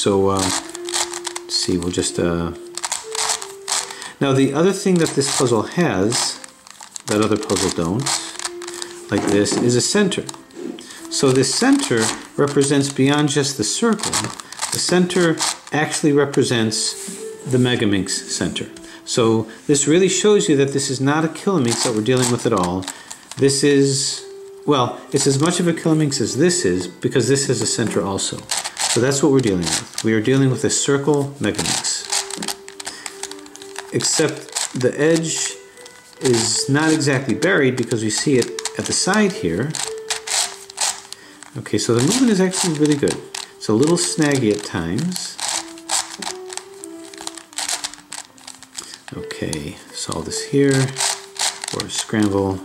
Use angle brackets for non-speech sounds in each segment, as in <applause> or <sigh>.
so um, see, we'll just... Uh... Now the other thing that this puzzle has, that other puzzle don't, like this, is a center. So this center represents beyond just the circle. The center actually represents the Megaminx center. So this really shows you that this is not a Kilominx that we're dealing with at all. This is, well, it's as much of a Kilominx as this is because this has a center also. So that's what we're dealing with. We are dealing with a circle Megaminx. Except the edge is not exactly buried because we see it at the side here. Okay, so the movement is actually really good. It's a little snaggy at times. Okay, solve this here, or scramble.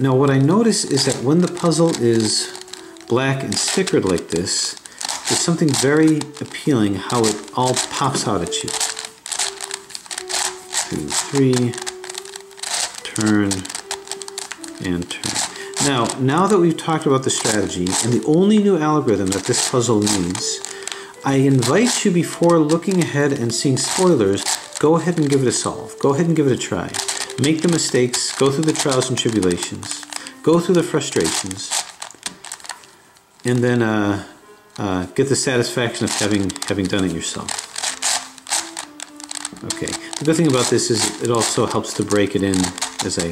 Now what I notice is that when the puzzle is black and stickered like this, there's something very appealing how it all pops out at you. Two, three, turn, and turn. Now, now that we've talked about the strategy and the only new algorithm that this puzzle needs, I invite you before looking ahead and seeing spoilers go ahead and give it a solve. Go ahead and give it a try. Make the mistakes, go through the trials and tribulations, go through the frustrations, and then uh, uh, get the satisfaction of having, having done it yourself. Okay, the good thing about this is it also helps to break it in as I,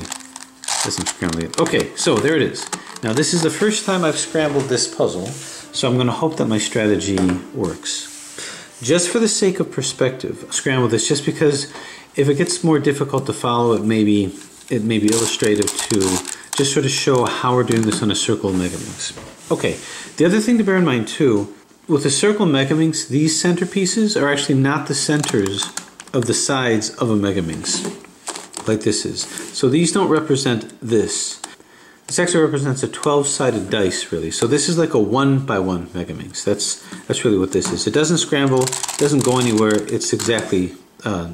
as I'm scrambling it. Okay, so there it is. Now this is the first time I've scrambled this puzzle, so I'm going to hope that my strategy works. Just for the sake of perspective, scramble this just because if it gets more difficult to follow, it may be, it may be illustrative to just sort of show how we're doing this on a circle Megaminx. Okay, the other thing to bear in mind too, with the circle Megaminx, these center pieces are actually not the centers of the sides of a Megaminx, like this is. So these don't represent this. This actually represents a 12-sided dice, really. So this is like a one by one Megaminx. That's that's really what this is. It doesn't scramble, doesn't go anywhere. It's exactly uh,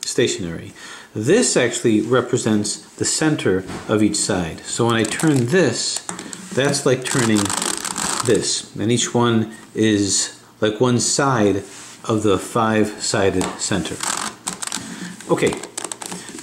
stationary. This actually represents the center of each side. So when I turn this, that's like turning this. And each one is like one side of the five-sided center. Okay,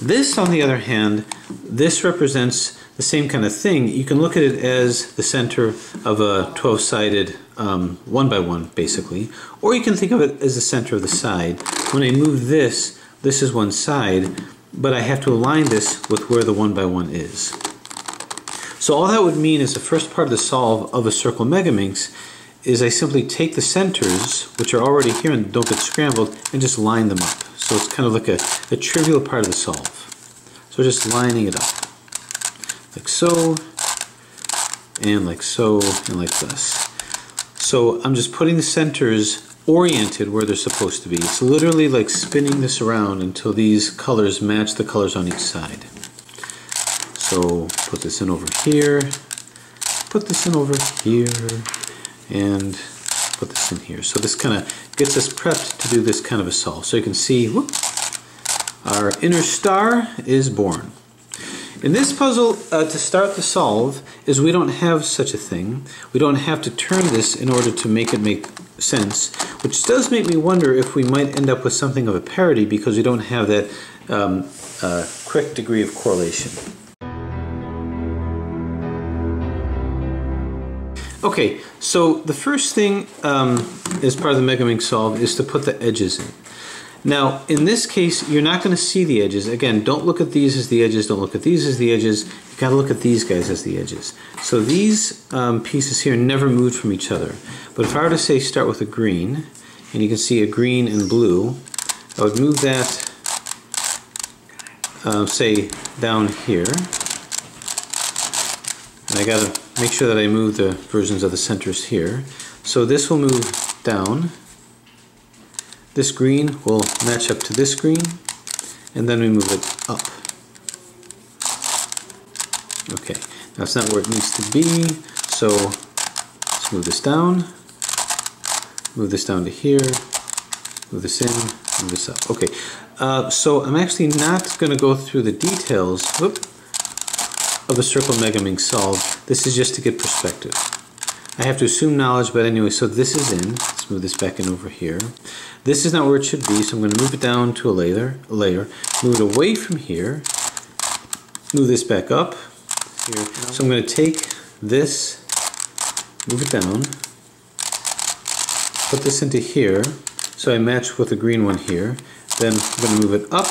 this on the other hand, this represents the same kind of thing. You can look at it as the center of a 12-sided um, one by one, basically. Or you can think of it as the center of the side. When I move this, this is one side, but I have to align this with where the one by one is. So all that would mean is the first part of the solve of a circle megaminx is I simply take the centers, which are already here and don't get scrambled, and just line them up. So it's kind of like a, a trivial part of the solve. So just lining it up like so, and like so, and like this. So I'm just putting the centers oriented where they're supposed to be. It's literally like spinning this around until these colors match the colors on each side. So put this in over here, put this in over here, and put this in here. So this kind of gets us prepped to do this kind of a solve. So you can see, whoop, our inner star is born. In this puzzle, uh, to start the solve, is we don't have such a thing. We don't have to turn this in order to make it make sense, which does make me wonder if we might end up with something of a parity because we don't have that um, uh, quick degree of correlation. Okay, so the first thing um, as part of the Megaminx solve is to put the edges in. Now, in this case, you're not going to see the edges. Again, don't look at these as the edges, don't look at these as the edges. You've got to look at these guys as the edges. So these um, pieces here never moved from each other. But if I were to say start with a green, and you can see a green and blue, I would move that, uh, say, down here. And I got to make sure that I move the versions of the centers here. So this will move down. This green will match up to this green and then we move it up. Okay, that's not where it needs to be, so let's move this down, move this down to here, move this in, move this up. Okay, uh, so I'm actually not going to go through the details of a circle Megaminx solved. This is just to get perspective. I have to assume knowledge, but anyway, so this is in. Let's move this back in over here. This is not where it should be, so I'm going to move it down to a layer, a layer, move it away from here, move this back up here. So I'm going to take this, move it down, put this into here, so I match with the green one here. Then I'm going to move it up,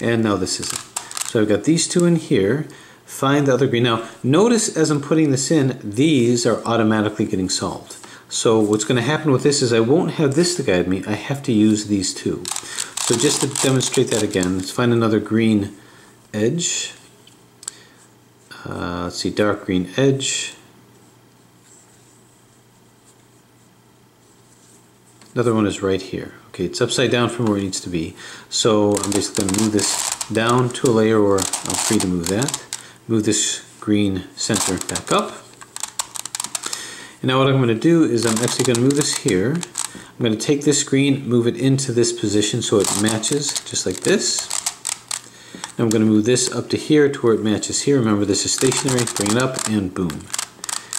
and now this is it. So I've got these two in here, find the other green. Now notice as I'm putting this in, these are automatically getting solved. So what's going to happen with this is I won't have this to guide me, I have to use these two. So just to demonstrate that again, let's find another green edge. Uh, let's see, dark green edge. Another one is right here. Okay, it's upside down from where it needs to be. So I'm basically going to move this down to a layer or I'm free to move that. Move this green center back up. And now what I'm going to do is I'm actually going to move this here. I'm going to take this green, move it into this position so it matches just like this. And I'm going to move this up to here to where it matches here. Remember this is stationary, bring it up and boom.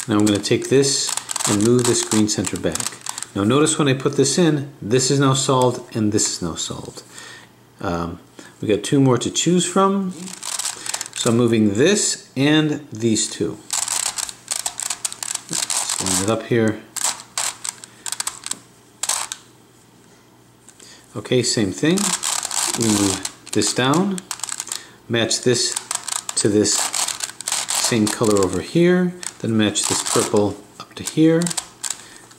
Now I'm going to take this and move this green center back. Now notice when I put this in, this is now solved and this is now solved. Um, we got two more to choose from. So I'm moving this and these two. Let's line it up here. Okay, same thing. We move this down, match this to this same color over here, then match this purple up to here.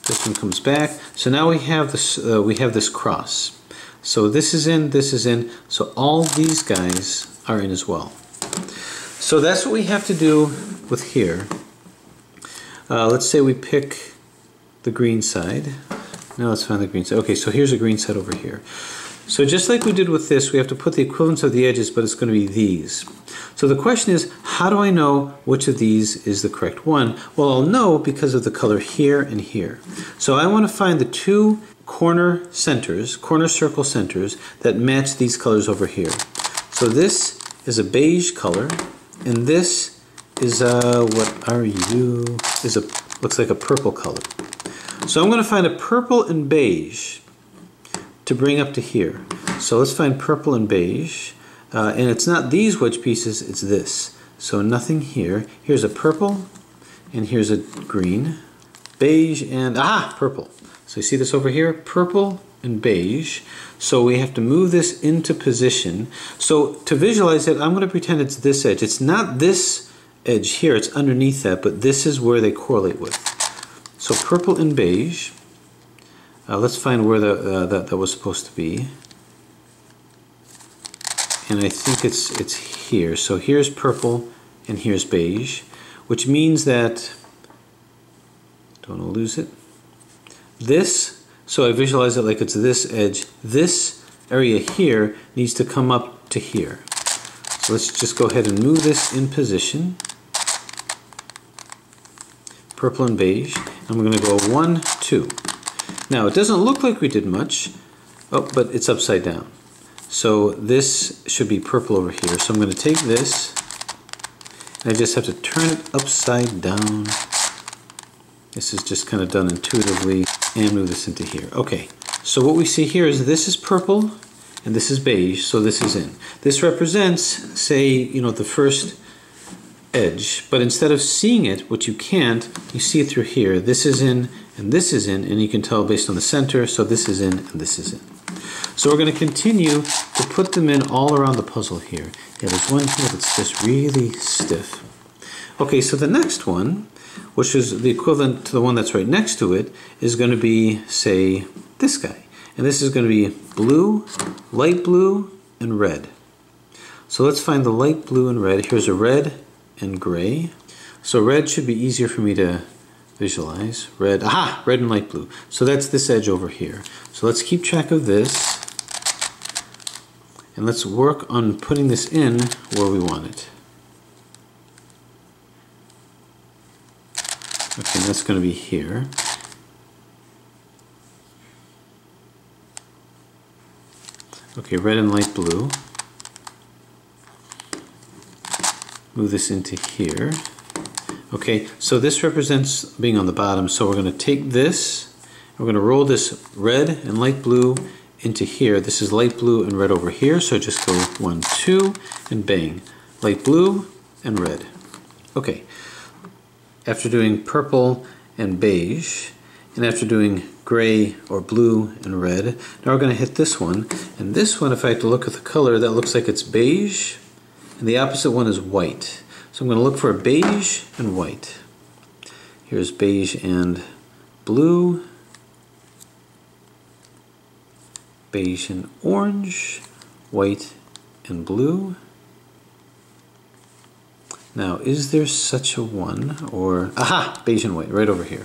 This one comes back. So now we have this uh, we have this cross. So this is in, this is in, so all these guys are in as well. So that's what we have to do with here. Uh, let's say we pick the green side. Now let's find the green side. Okay, so here's a green side over here. So just like we did with this, we have to put the equivalence of the edges, but it's going to be these. So the question is, how do I know which of these is the correct one? Well, I'll know because of the color here and here. So I want to find the two corner centers, corner circle centers, that match these colors over here. So this is a beige color, and this is a, what are you, is a, looks like a purple color. So I'm going to find a purple and beige to bring up to here. So let's find purple and beige. Uh, and it's not these wedge pieces, it's this. So nothing here. Here's a purple, and here's a green, beige, and ah, purple. So you see this over here? Purple and beige. So we have to move this into position. So to visualize it, I'm going to pretend it's this edge. It's not this edge here, it's underneath that, but this is where they correlate with. So purple and beige. Uh, let's find where the, uh, that, that was supposed to be. And I think it's, it's here. So here's purple and here's beige, which means that, don't want to lose it, this, so I visualize it like it's this edge, this area here needs to come up to here. So let's just go ahead and move this in position. Purple and beige. And we're going to go one, two. Now it doesn't look like we did much, oh, but it's upside down. So this should be purple over here. So I'm going to take this, and I just have to turn it upside down. This is just kind of done intuitively, and move this into here. Okay, so what we see here is this is purple, and this is beige, so this is in. This represents, say, you know, the first edge, but instead of seeing it, what you can't, you see it through here. This is in, and this is in, and you can tell based on the center, so this is in, and this is in. So we're going to continue to put them in all around the puzzle here. Yeah, there's one here that's just really stiff. Okay, so the next one, which is the equivalent to the one that's right next to it, is going to be, say, this guy. And this is going to be blue, light blue, and red. So let's find the light blue and red. Here's a red and gray. So red should be easier for me to visualize. Red, aha, red and light blue. So that's this edge over here. So let's keep track of this. And let's work on putting this in where we want it. Okay, that's going to be here. Okay, red and light blue. Move this into here. Okay, so this represents being on the bottom. So we're going to take this, we're going to roll this red and light blue into here. This is light blue and red over here. So just go one, two, and bang. Light blue and red. Okay, after doing purple and beige, and after doing gray or blue and red, now we're going to hit this one. And this one, if I have to look at the color, that looks like it's beige, and the opposite one is white. So I'm going to look for beige and white. Here's beige and blue, beige and orange, white and blue. Now, is there such a one, or, aha, beige and white, right over here.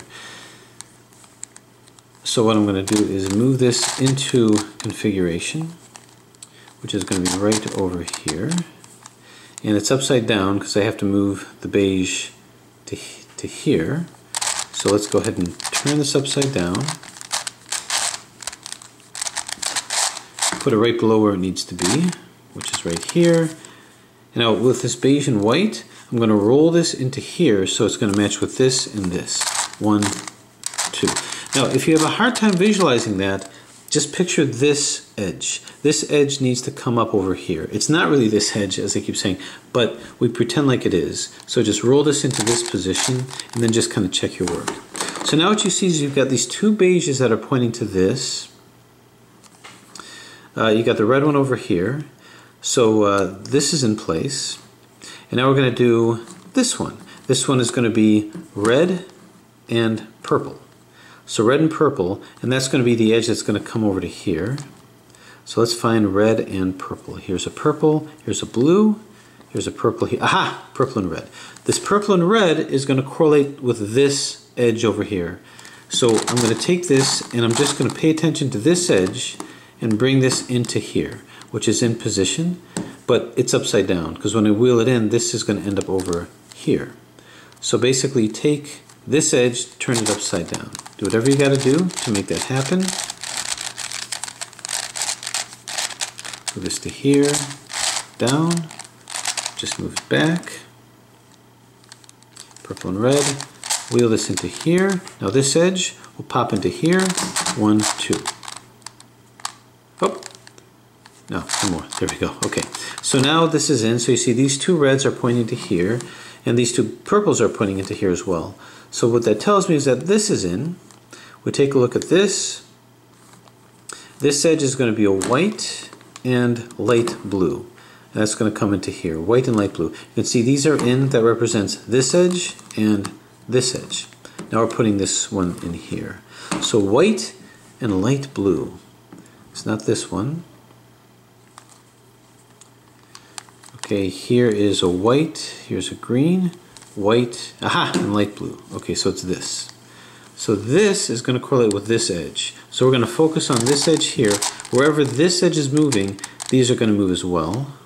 So what I'm going to do is move this into configuration, which is going to be right over here and it's upside down because I have to move the beige to, to here. So let's go ahead and turn this upside down. Put it right below where it needs to be, which is right here. Now with this beige and white, I'm going to roll this into here so it's going to match with this and this. One, two. Now if you have a hard time visualizing that, just picture this edge. This edge needs to come up over here. It's not really this edge, as I keep saying, but we pretend like it is. So just roll this into this position, and then just kind of check your work. So now what you see is you've got these two beiges that are pointing to this. Uh, you got the red one over here. So uh, this is in place. And now we're going to do this one. This one is going to be red and purple. So red and purple, and that's going to be the edge that's going to come over to here. So let's find red and purple. Here's a purple, here's a blue, here's a purple here. Aha! Purple and red. This purple and red is going to correlate with this edge over here. So I'm going to take this and I'm just going to pay attention to this edge and bring this into here, which is in position, but it's upside down because when I wheel it in, this is going to end up over here. So basically take this edge, turn it upside down. Do whatever you got to do to make that happen. Move this to here, down, just move it back. Purple and red, wheel this into here. Now this edge will pop into here, one, two. Oh, no, one more, there we go, okay. So now this is in, so you see these two reds are pointing to here, and these two purples are pointing into here as well. So what that tells me is that this is in. We take a look at this. This edge is going to be a white and light blue. And that's going to come into here, white and light blue. You can see these are in, that represents this edge and this edge. Now we're putting this one in here. So white and light blue. It's not this one. Okay, here is a white, here's a green, white, aha, and light blue. Okay, so it's this. So this is going to correlate with this edge. So we're going to focus on this edge here. Wherever this edge is moving, these are going to move as well.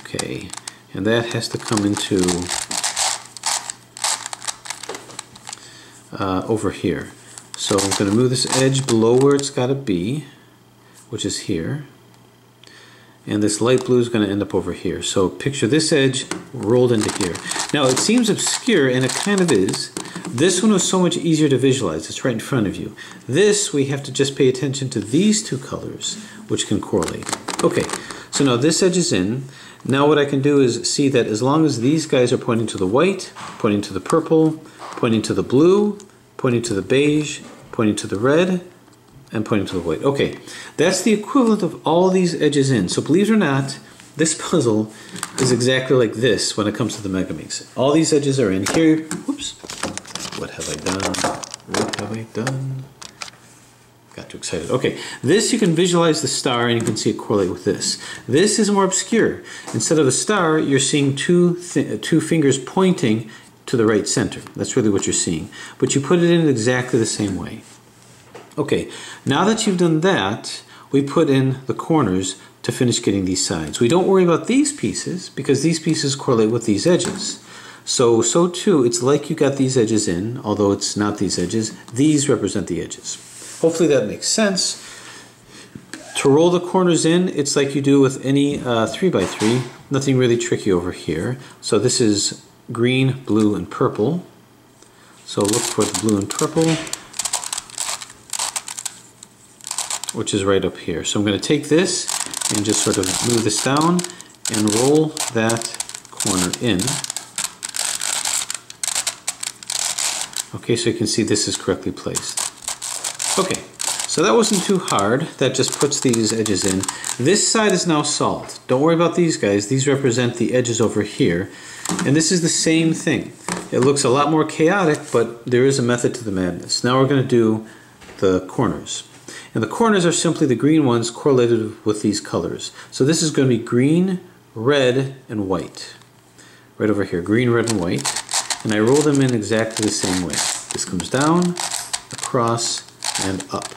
Okay, and that has to come into uh, over here. So I'm going to move this edge below where it's got to be, which is here and this light blue is going to end up over here. So picture this edge rolled into here. Now it seems obscure, and it kind of is. This one was so much easier to visualize. It's right in front of you. This, we have to just pay attention to these two colors, which can correlate. Okay, so now this edge is in. Now what I can do is see that as long as these guys are pointing to the white, pointing to the purple, pointing to the blue, pointing to the beige, pointing to the red, and pointing to the white. Okay, that's the equivalent of all these edges in. So believe it or not, this <laughs> puzzle is exactly like this when it comes to the Megaminx. All these edges are in here. Whoops. What have I done? What have I done? Got too excited. Okay, this you can visualize the star and you can see it correlate with this. This is more obscure. Instead of a star, you're seeing two, two fingers pointing to the right center. That's really what you're seeing. But you put it in exactly the same way. Okay, now that you've done that, we put in the corners to finish getting these sides. We don't worry about these pieces because these pieces correlate with these edges. So, so too, it's like you got these edges in, although it's not these edges. These represent the edges. Hopefully that makes sense. To roll the corners in, it's like you do with any uh, 3x3. Nothing really tricky over here. So this is green, blue, and purple. So look for the blue and purple, which is right up here. So I'm going to take this and just sort of move this down and roll that corner in. Okay, so you can see this is correctly placed. Okay, so that wasn't too hard. That just puts these edges in. This side is now solved. Don't worry about these guys. These represent the edges over here. And this is the same thing. It looks a lot more chaotic, but there is a method to the madness. Now we're going to do the corners. And the corners are simply the green ones correlated with these colors. So this is going to be green, red, and white. Right over here, green, red, and white. And I roll them in exactly the same way. This comes down, across, and up.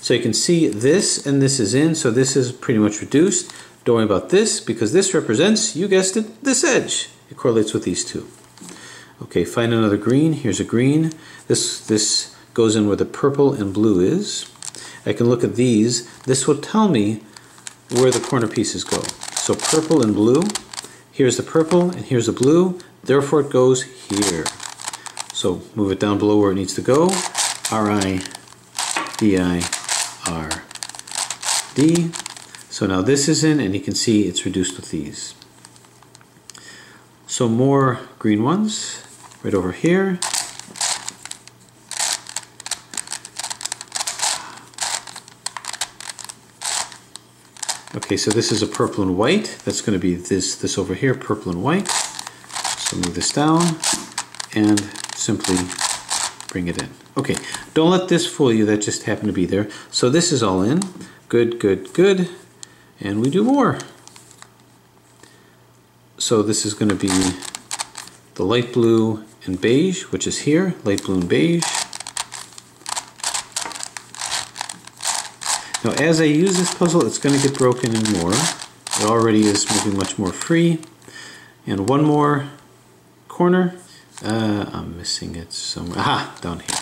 So you can see this and this is in, so this is pretty much reduced. Don't worry about this because this represents, you guessed it, this edge. It correlates with these two. Okay, find another green. Here's a green. This, this goes in where the purple and blue is. I can look at these. This will tell me where the corner pieces go. So purple and blue. Here's the purple and here's the blue. Therefore it goes here. So move it down below where it needs to go. R-I, D-I, R, D. So now this is in and you can see it's reduced with these. So more green ones right over here. Okay, so this is a purple and white. That's going to be this, this over here, purple and white. So move this down and simply bring it in. Okay, don't let this fool you, that just happened to be there. So this is all in. Good, good, good. And we do more. So this is going to be the light blue and beige, which is here, light blue and beige. Now as I use this puzzle, it's going to get broken in more. It already is moving much more free. And one more corner. Uh, I'm missing it somewhere. Aha, down here.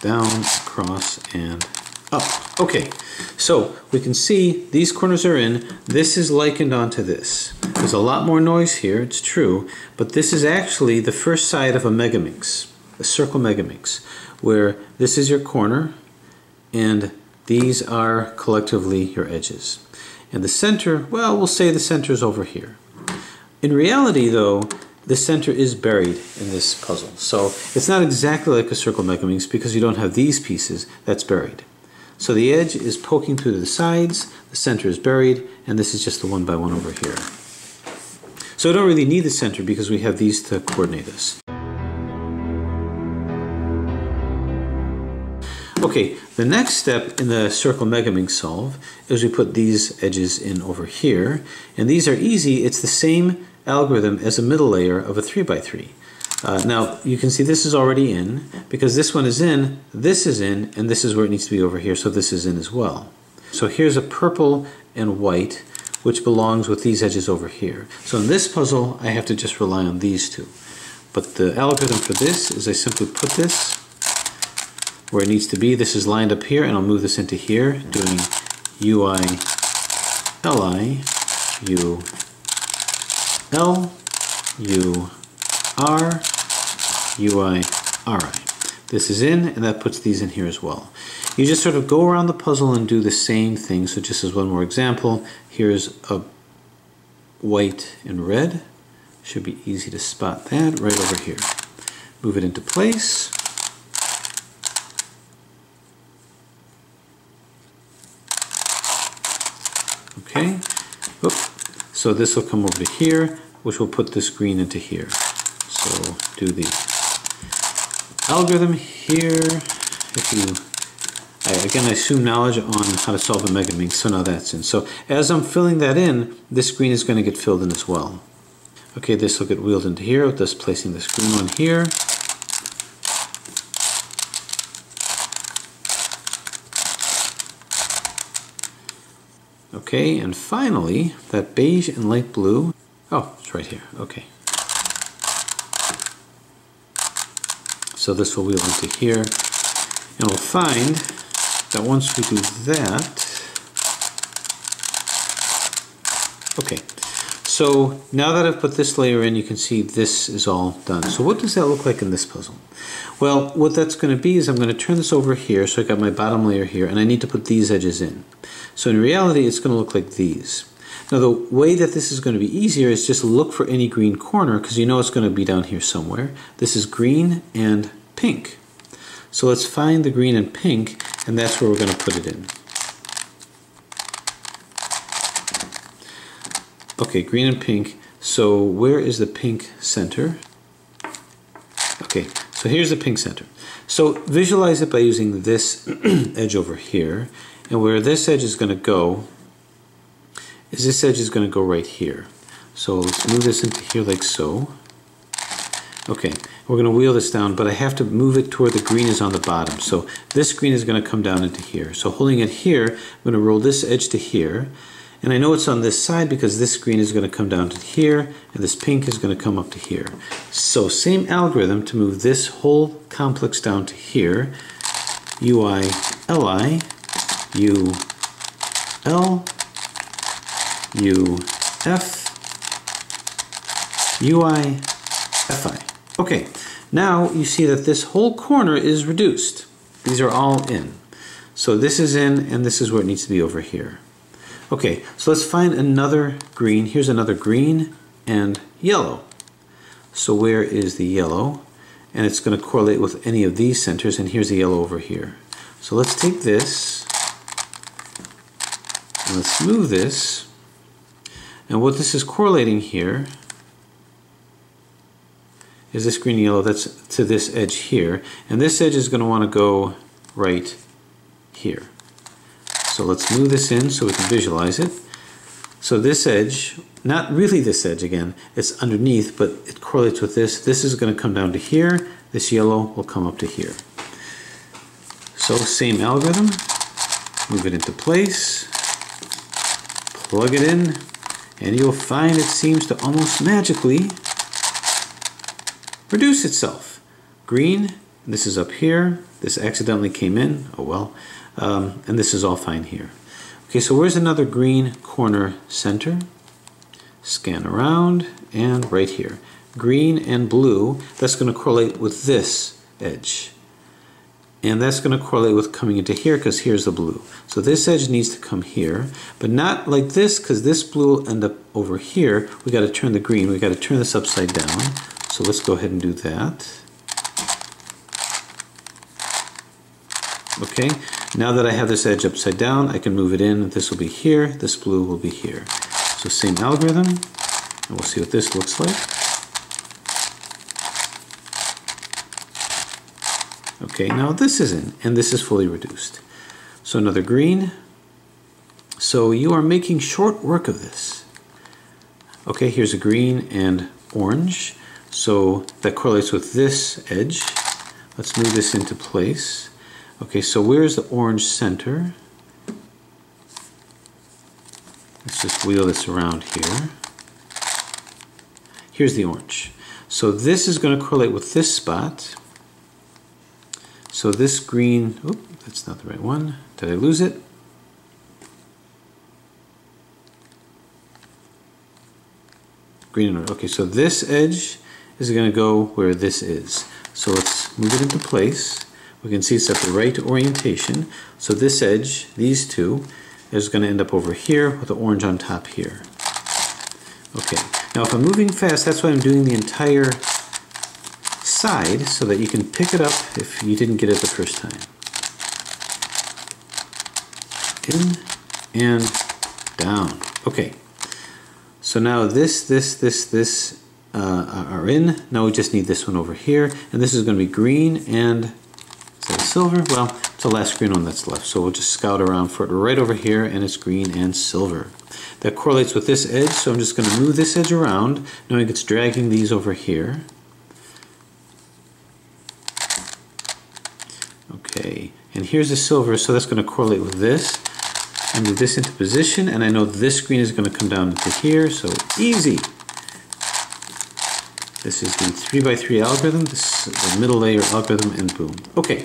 Down, across, and up. Okay, so we can see these corners are in. This is likened onto this. There's a lot more noise here, it's true, but this is actually the first side of a megaminx, a circle megaminx, where this is your corner and these are collectively your edges. And the center, well, we'll say the center is over here. In reality, though, the center is buried in this puzzle. So it's not exactly like a circle megaminx because you don't have these pieces that's buried. So the edge is poking through the sides, the center is buried, and this is just the one by one over here. So I don't really need the center because we have these to coordinate us. Okay, the next step in the circle megaminx solve is we put these edges in over here, and these are easy. It's the same algorithm as a middle layer of a 3x3. Uh, now, you can see this is already in, because this one is in, this is in, and this is where it needs to be over here, so this is in as well. So here's a purple and white, which belongs with these edges over here. So in this puzzle, I have to just rely on these two. But the algorithm for this is I simply put this where it needs to be. This is lined up here, and I'll move this into here, doing UI, LI, U, L, U, R, UI, RI. This is in, and that puts these in here as well. You just sort of go around the puzzle and do the same thing. So just as one more example, here's a white and red. Should be easy to spot that right over here. Move it into place. Okay. Oop. So this will come over to here, which will put this green into here. So do the algorithm here. If you I, again, I assume knowledge on how to solve a megaminx, so now that's in. So as I'm filling that in, this green is going to get filled in as well. Okay, this will get wheeled into here, thus placing this green one here. Okay, and finally, that beige and light blue. Oh, it's right here. Okay. So this will wheel into here. And we'll find that once we do that, okay, so now that I've put this layer in, you can see this is all done. So what does that look like in this puzzle? Well, what that's going to be is I'm going to turn this over here, so I got my bottom layer here, and I need to put these edges in. So in reality, it's going to look like these. Now the way that this is going to be easier is just look for any green corner, because you know it's going to be down here somewhere. This is green and pink. So let's find the green and pink, and that's where we're going to put it in. Okay, green and pink. So where is the pink center? Okay, so here's the pink center. So visualize it by using this <clears throat> edge over here. And where this edge is going to go is this edge is going to go right here. So let's move this into here like so. Okay, we're going to wheel this down, but I have to move it toward the green is on the bottom. So this green is going to come down into here. So holding it here, I'm going to roll this edge to here. And I know it's on this side because this green is going to come down to here and this pink is going to come up to here. So same algorithm to move this whole complex down to here. UI, LI, U, L, U, F, UI, FI. Okay, now you see that this whole corner is reduced. These are all in. So this is in and this is where it needs to be over here. Okay, so let's find another green. Here's another green and yellow. So where is the yellow? And it's going to correlate with any of these centers, and here's the yellow over here. So let's take this, and let's move this, and what this is correlating here is this green yellow that's to this edge here, and this edge is going to want to go right here. So let's move this in so we can visualize it. So this edge, not really this edge again, it's underneath, but it correlates with this. This is going to come down to here. This yellow will come up to here. So same algorithm, move it into place, plug it in, and you'll find it seems to almost magically reduce itself. Green, this is up here, this accidentally came in, oh well. Um, and this is all fine here. Okay, so where's another green corner center? Scan around and right here. Green and blue, that's going to correlate with this edge. And that's going to correlate with coming into here because here's the blue. So this edge needs to come here, but not like this because this blue will end up over here. We got to turn the green. We got to turn this upside down. So let's go ahead and do that. Okay, now that I have this edge upside down, I can move it in. This will be here, this blue will be here. So same algorithm, and we'll see what this looks like. Okay, now this is in, and this is fully reduced. So another green. So you are making short work of this. Okay, here's a green and orange. So that correlates with this edge. Let's move this into place. Okay, so where's the orange center? Let's just wheel this around here. Here's the orange. So this is going to correlate with this spot. So this green, oop, that's not the right one. Did I lose it? Green and orange. Okay, so this edge is going to go where this is. So let's move it into place we can see it's at the right orientation. So this edge, these two, is going to end up over here with the orange on top here. Okay, now if I'm moving fast, that's why I'm doing the entire side so that you can pick it up if you didn't get it the first time. In and down. Okay, so now this, this, this, this uh, are in. Now we just need this one over here, and this is going to be green and silver? Well, it's the last green one that's left, so we'll just scout around for it right over here, and it's green and silver. That correlates with this edge, so I'm just going to move this edge around, knowing it's dragging these over here. Okay, and here's the silver, so that's going to correlate with this. I move this into position, and I know this green is going to come down into here, so easy. This is the 3 by 3 algorithm, this is the middle layer algorithm, and boom. Okay,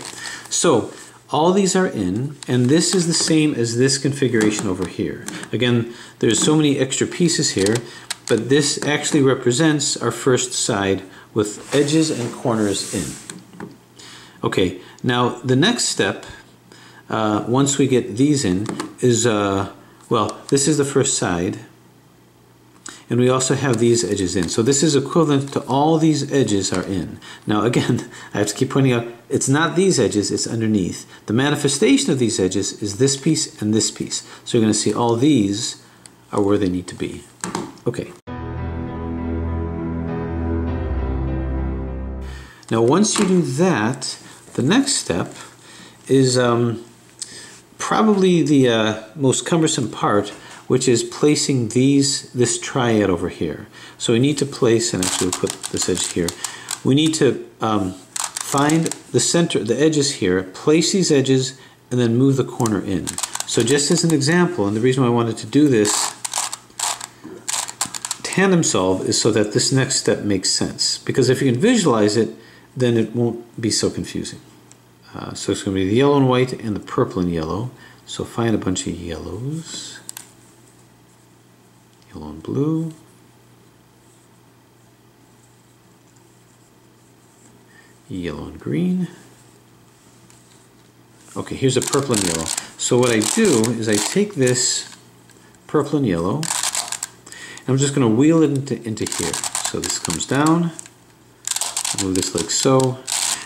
so all these are in, and this is the same as this configuration over here. Again, there's so many extra pieces here, but this actually represents our first side with edges and corners in. Okay, now the next step, uh, once we get these in, is, uh, well, this is the first side, and we also have these edges in. So this is equivalent to all these edges are in. Now again, <laughs> I have to keep pointing out, it's not these edges, it's underneath. The manifestation of these edges is this piece and this piece. So you're going to see all these are where they need to be. Okay. Now once you do that, the next step is um, probably the uh, most cumbersome part, which is placing these this triad over here. So we need to place, and actually we'll put this edge here, we need to um, find the center, the edges here, place these edges, and then move the corner in. So just as an example, and the reason why I wanted to do this tandem solve is so that this next step makes sense. Because if you can visualize it, then it won't be so confusing. Uh, so it's going to be the yellow and white and the purple and yellow. So find a bunch of yellows yellow and blue. Yellow and green. Okay, here's a purple and yellow. So what I do is I take this purple and yellow, and I'm just going to wheel it into, into here. So this comes down, move this like so.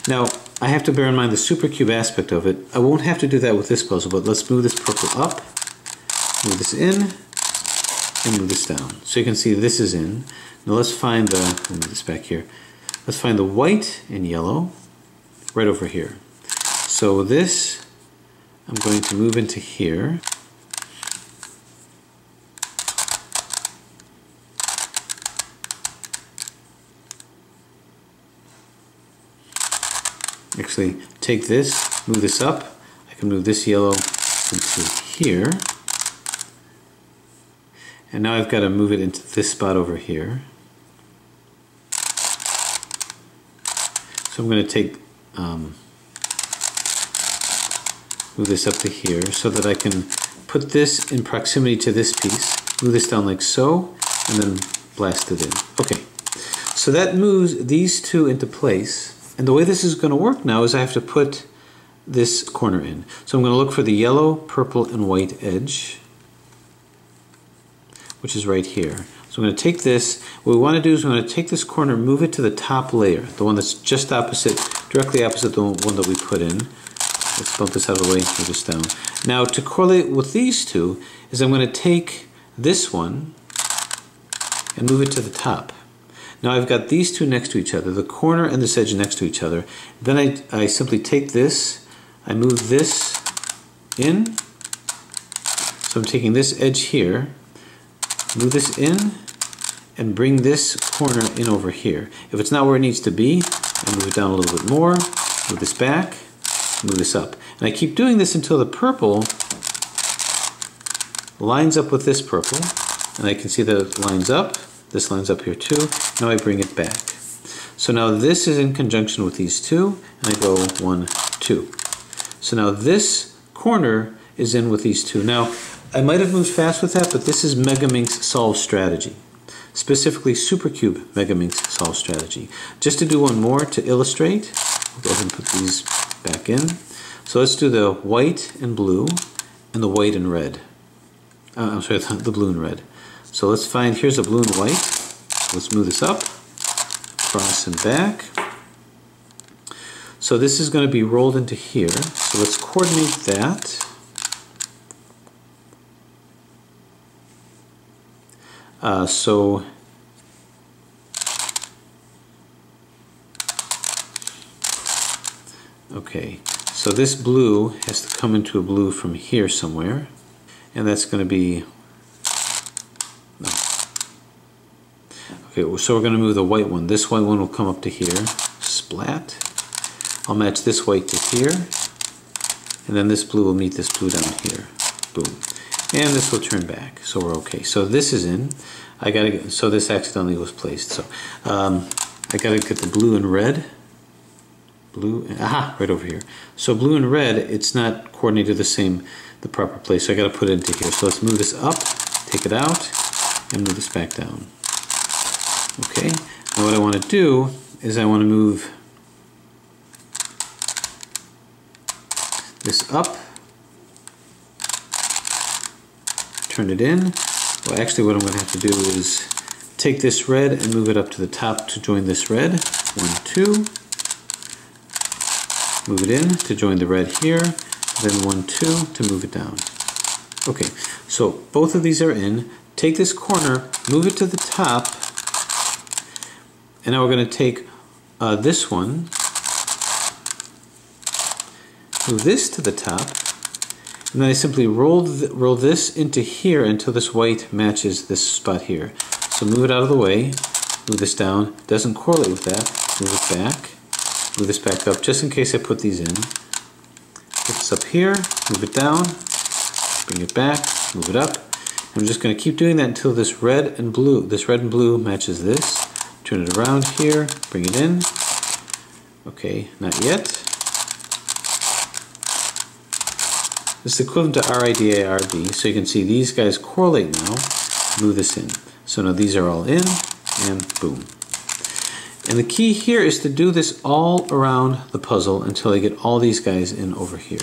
Now, I have to bear in mind the supercube aspect of it. I won't have to do that with this puzzle, but let's move this purple up, move this in, and move this down. So you can see this is in. Now let's find the, move this back here. Let's find the white and yellow right over here. So this, I'm going to move into here. Actually, take this, move this up. I can move this yellow into here. And now I've got to move it into this spot over here. So I'm going to take, um, move this up to here so that I can put this in proximity to this piece, move this down like so, and then blast it in. Okay, so that moves these two into place. And the way this is going to work now is I have to put this corner in. So I'm going to look for the yellow, purple, and white edge which is right here. So I'm going to take this, what we want to do is we're going to take this corner, move it to the top layer, the one that's just opposite, directly opposite the one that we put in. Let's bump this out of the way, move this down. Now to correlate with these two is I'm going to take this one and move it to the top. Now I've got these two next to each other, the corner and this edge next to each other. Then I, I simply take this, I move this in, so I'm taking this edge here, move this in and bring this corner in over here. If it's not where it needs to be, I move it down a little bit more, move this back, move this up. And I keep doing this until the purple lines up with this purple, and I can see that it lines up. This lines up here too. Now I bring it back. So now this is in conjunction with these two, and I go one, two. So now this corner is in with these two. Now, I might have moved fast with that, but this is Megaminx solve strategy. Specifically Supercube Megaminx solve strategy. Just to do one more to illustrate, I'll go ahead and put these back in. So let's do the white and blue and the white and red. Uh, I'm sorry, <laughs> the blue and red. So let's find, here's a blue and white. Let's move this up, cross and back. So this is going to be rolled into here. So let's coordinate that. Uh, so okay, so this blue has to come into a blue from here somewhere, and that's going to be no. Okay, so we're going to move the white one. This white one will come up to here, splat. I'll match this white to here, and then this blue will meet this blue down here. Boom and this will turn back so we're okay so this is in I gotta Get, so this accidentally was placed so um, I gotta get the blue and red blue blue, aha, right over here. So blue and red, it's not coordinated the same, the proper place. So I gotta put it into here. So let's move this up, take it out, and move this back down. Okay, now what I wanna do is I wanna move this up, turn it in. Well, actually what I'm gonna have to do is take this red and move it up to the top to join this red. One, two. Move it in to join the red here. Then one, two to move it down. Okay, so both of these are in. Take this corner, move it to the top, and now we're going to take uh, this one, move this to the top, and then I simply roll, th roll this into here until this white matches this spot here. So move it out of the way, move this down, doesn't correlate with that, move it back, move this back up just in case I put these in. Put this up here, move it down, bring it back, move it up. I'm just going to keep doing that until this red and blue, this red and blue matches this. Turn it around here, bring it in. Okay, not yet. This is equivalent to RIDA so you can see these guys correlate now. Move this in. So now these are all in, and boom. And the key here is to do this all around the puzzle until I get all these guys in over here.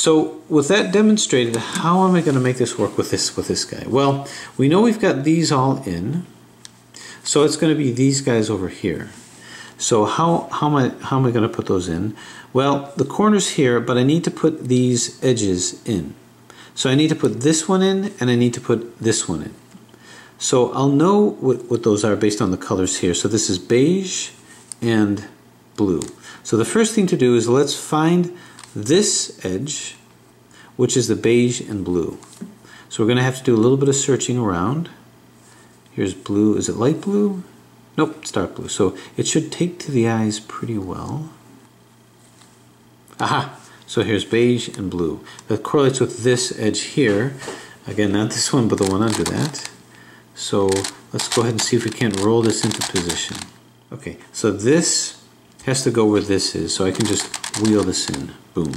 So with that demonstrated, how am I going to make this work with this with this guy? Well, we know we've got these all in, so it's going to be these guys over here. So how, how am I how am I going to put those in? Well, the corner's here, but I need to put these edges in. So I need to put this one in, and I need to put this one in. So I'll know what, what those are based on the colors here. So this is beige and blue. So the first thing to do is let's find this edge, which is the beige and blue. So we're going to have to do a little bit of searching around. Here's blue. Is it light blue? Nope, it's dark blue. So it should take to the eyes pretty well. Aha! So here's beige and blue. That correlates with this edge here. Again, not this one, but the one under that. So let's go ahead and see if we can't roll this into position. Okay, so this has to go where this is, so I can just wheel this in. Boom.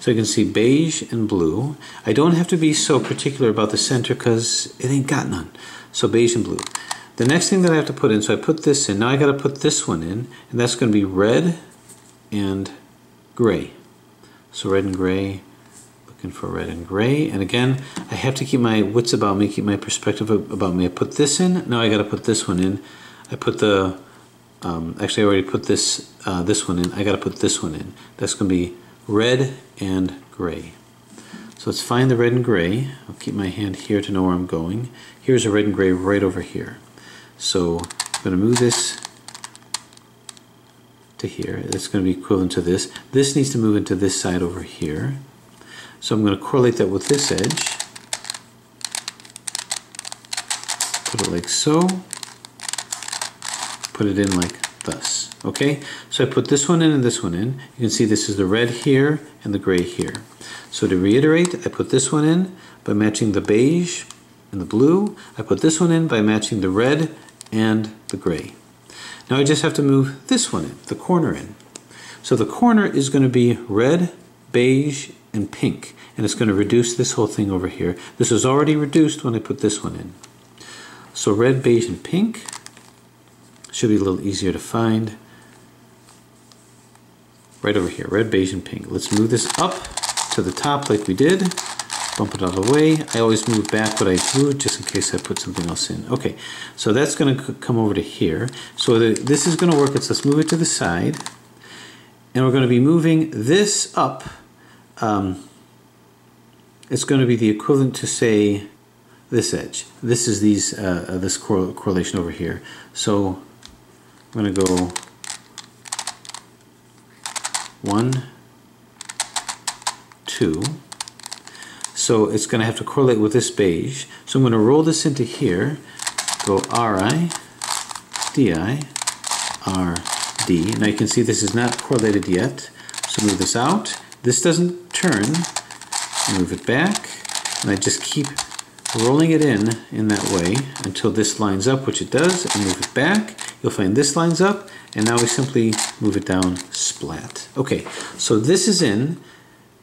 So you can see beige and blue. I don't have to be so particular about the center because it ain't got none. So beige and blue. The next thing that I have to put in, so I put this in. Now I got to put this one in, and that's going to be red and gray. So red and gray, looking for red and gray. And again, I have to keep my wits about me, keep my perspective about me. I put this in, now I gotta put this one in. I put the, um, actually I already put this, uh, this one in. I gotta put this one in. That's gonna be red and gray. So let's find the red and gray. I'll keep my hand here to know where I'm going. Here's a red and gray right over here. So I'm gonna move this to here. It's going to be equivalent to this. This needs to move into this side over here. So I'm going to correlate that with this edge. Put it like so. Put it in like thus. Okay, so I put this one in and this one in. You can see this is the red here and the gray here. So to reiterate, I put this one in by matching the beige and the blue. I put this one in by matching the red and the gray. Now I just have to move this one in, the corner in. So the corner is going to be red, beige, and pink. And it's going to reduce this whole thing over here. This was already reduced when I put this one in. So red, beige, and pink should be a little easier to find. Right over here, red, beige, and pink. Let's move this up to the top like we did. Bump it out of the way. I always move back what I drew just in case I put something else in. Okay, so that's going to come over to here. So the, this is going to work. Let's, let's move it to the side. And we're going to be moving this up um, it's going to be the equivalent to say this edge. This is these uh, uh this cor correlation over here. So I'm going to go one, two. So it's going to have to correlate with this beige. So I'm going to roll this into here. Go Ri, Di, Rd. Now you can see this is not correlated yet. So move this out. This doesn't turn, move it back, and I just keep rolling it in in that way until this lines up, which it does, and move it back. You'll find this lines up, and now we simply move it down splat. Okay, so this is in.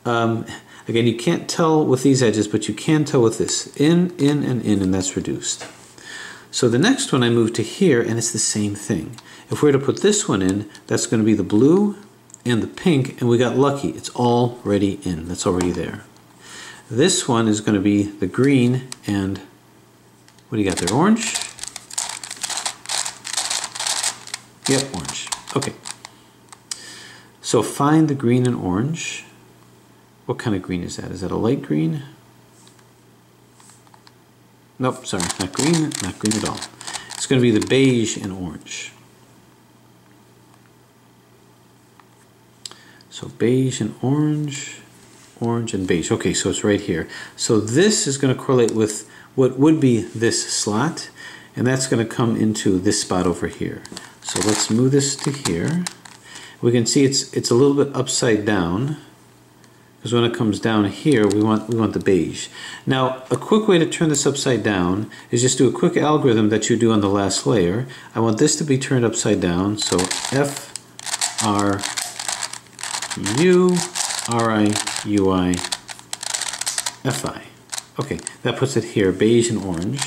Um, again, you can't tell with these edges, but you can tell with this. In, in, and in, and that's reduced. So the next one I move to here, and it's the same thing. If we were to put this one in, that's going to be the blue and the pink, and we got lucky. It's already in. That's already there. This one is going to be the green and what do you got there? Orange? Yep, orange. Okay. So find the green and orange. What kind of green is that? Is that a light green? Nope, sorry, not green, not green at all. It's going to be the beige and orange. So beige and orange orange and beige. Okay, so it's right here. So this is going to correlate with what would be this slot, and that's going to come into this spot over here. So let's move this to here. We can see it's it's a little bit upside down because when it comes down here, we want we want the beige. Now, a quick way to turn this upside down is just do a quick algorithm that you do on the last layer. I want this to be turned upside down, so F R U R-I-U-I, F-I. Okay, that puts it here, beige and orange.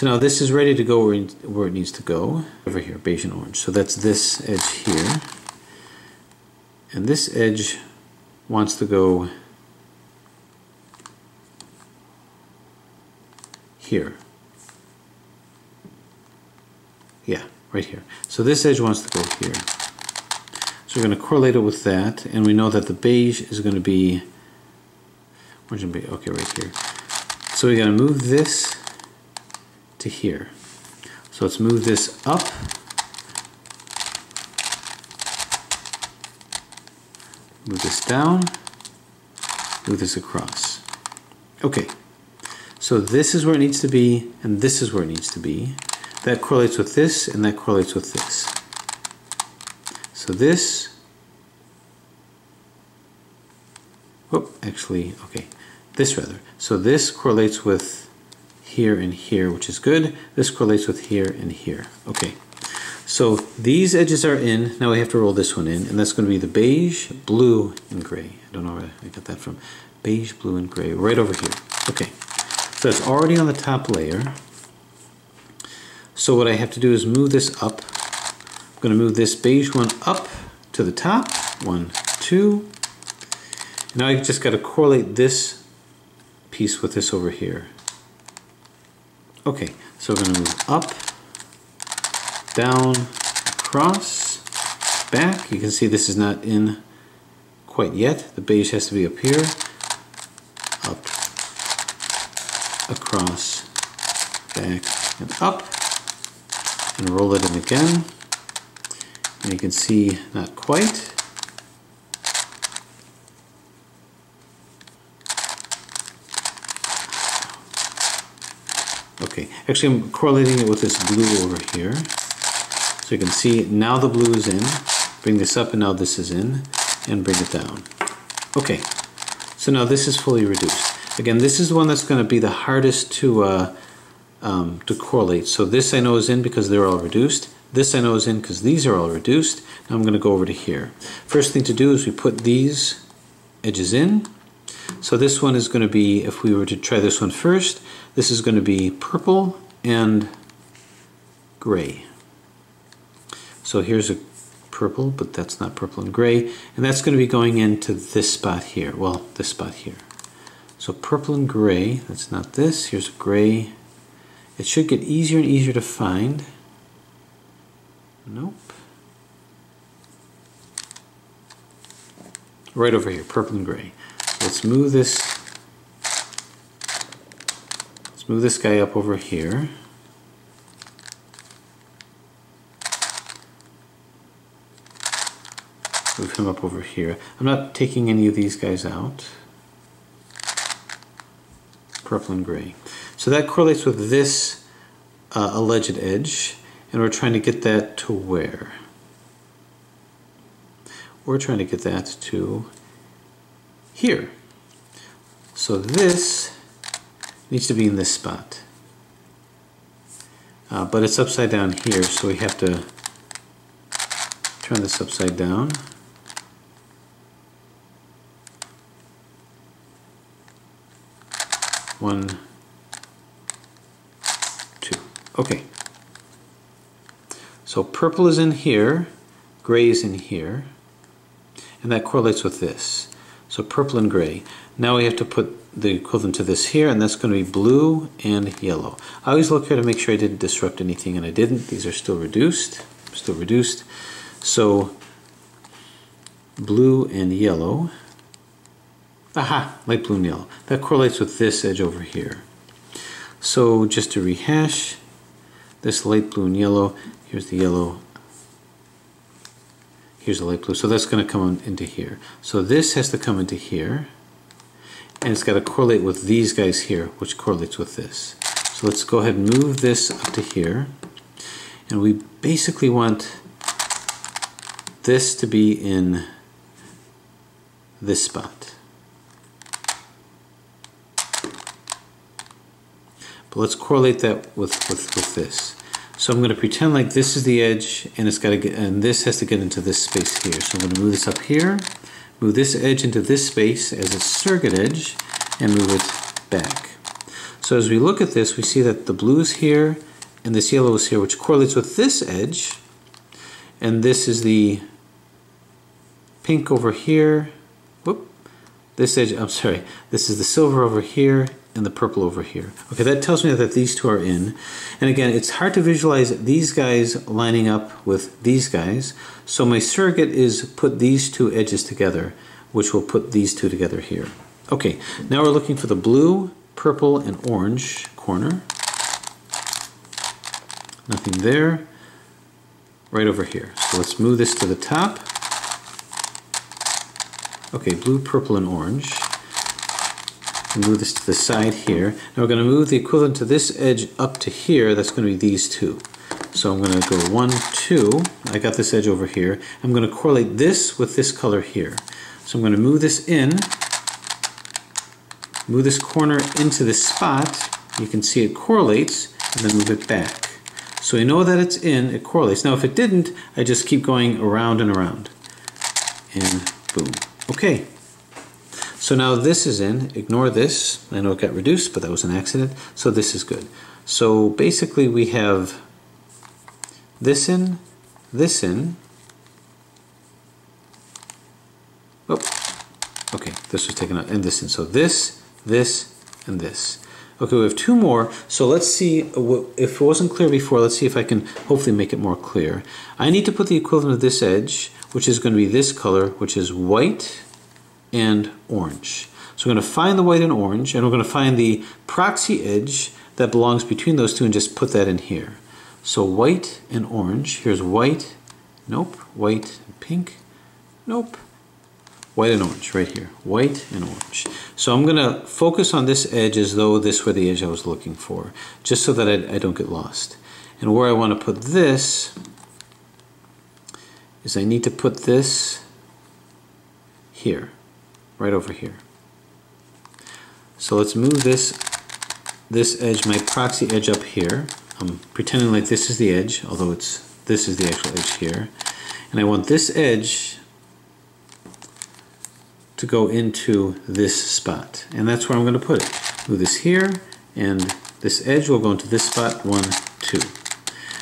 So now this is ready to go where, it needs to go. Over here, beige and orange. So that's this edge here. And this edge wants to go here. Yeah, right here. So this edge wants to go here. So we're going to correlate it with that, and we know that the beige is going to be, where's it be? Okay, right here. So we got to move this to here. So let's move this up. Move this down. Move this across. Okay. So this is where it needs to be, and this is where it needs to be. That correlates with this, and that correlates with this. So this, oh, actually, okay, this rather. So this correlates with here and here, which is good. This correlates with here and here. Okay, so these edges are in. Now we have to roll this one in, and that's going to be the beige, blue, and gray. I don't know where I got that from. Beige, blue, and gray, right over here. Okay, so it's already on the top layer. So what I have to do is move this up I'm going to move this beige one up to the top. One, two. Now I just got to correlate this piece with this over here. Okay, so we're going to move up, down, across, back. You can see this is not in quite yet. The beige has to be up here, up, across, back, and up, and roll it in again. And you can see not quite. Okay, actually I'm correlating it with this blue over here. So you can see now the blue is in. Bring this up and now this is in. And bring it down. Okay, so now this is fully reduced. Again, this is the one that's going to be the hardest to, uh, um, to correlate. So this I know is in because they're all reduced. This I know is in because these are all reduced. Now I'm going to go over to here. First thing to do is we put these edges in. So this one is going to be, if we were to try this one first, this is going to be purple and gray. So here's a purple, but that's not purple and gray. And that's going to be going into this spot here. Well, this spot here. So purple and gray, that's not this. Here's a gray. It should get easier and easier to find. Nope. Right over here, purple and gray. Let's move this. Move this guy up over here. Move him up over here. I'm not taking any of these guys out. Purple and gray. So that correlates with this uh, alleged edge. And we're trying to get that to where? We're trying to get that to here. So this needs to be in this spot. Uh, but it's upside down here, so we have to turn this upside down. One, two. Okay. So purple is in here, gray is in here, and that correlates with this. So purple and gray. Now we have to put the equivalent to this here, and that's going to be blue and yellow. I always look here to make sure I didn't disrupt anything, and I didn't. These are still reduced, still reduced. So blue and yellow. Aha, light blue and yellow. That correlates with this edge over here. So just to rehash, this light blue and yellow, here's the yellow, here's the light blue. So that's going to come into here. So this has to come into here and it's got to correlate with these guys here, which correlates with this. So let's go ahead and move this up to here. And we basically want this to be in this spot. But let's correlate that with, with, with this. So I'm going to pretend like this is the edge and it's got to get and this has to get into this space here. So I'm going to move this up here Move this edge into this space as a surrogate edge and move it back. So as we look at this, we see that the blue is here and this yellow is here, which correlates with this edge. And this is the pink over here. Whoop. This edge, I'm sorry, this is the silver over here and the purple over here. Okay, that tells me that these two are in. And again, it's hard to visualize these guys lining up with these guys. So my surrogate is put these two edges together, which will put these two together here. Okay, now we're looking for the blue, purple, and orange corner. Nothing there. Right over here. So let's move this to the top. Okay, blue, purple, and orange move this to the side here. Now we're going to move the equivalent to this edge up to here. That's going to be these two. So I'm going to go one, two. I got this edge over here. I'm going to correlate this with this color here. So I'm going to move this in, move this corner into this spot. You can see it correlates, and then move it back. So we know that it's in, it correlates. Now if it didn't, I just keep going around and around. And boom. Okay, so now this is in, ignore this. I know it got reduced, but that was an accident. So this is good. So basically we have this in, this in. Oh, okay, this was taken out, and this in. So this, this, and this. Okay, we have two more. So let's see, if it wasn't clear before, let's see if I can hopefully make it more clear. I need to put the equivalent of this edge, which is going to be this color, which is white, and orange. So we're going to find the white and orange, and we're going to find the proxy edge that belongs between those two and just put that in here. So white and orange, here's white, nope, white and pink, nope, white and orange right here, white and orange. So I'm going to focus on this edge as though this were the edge I was looking for, just so that I, I don't get lost. And where I want to put this is I need to put this here right over here. So let's move this, this edge, my proxy edge up here. I'm pretending like this is the edge, although it's this is the actual edge here. And I want this edge to go into this spot. And that's where I'm going to put it. Move this here, and this edge will go into this spot, one, two.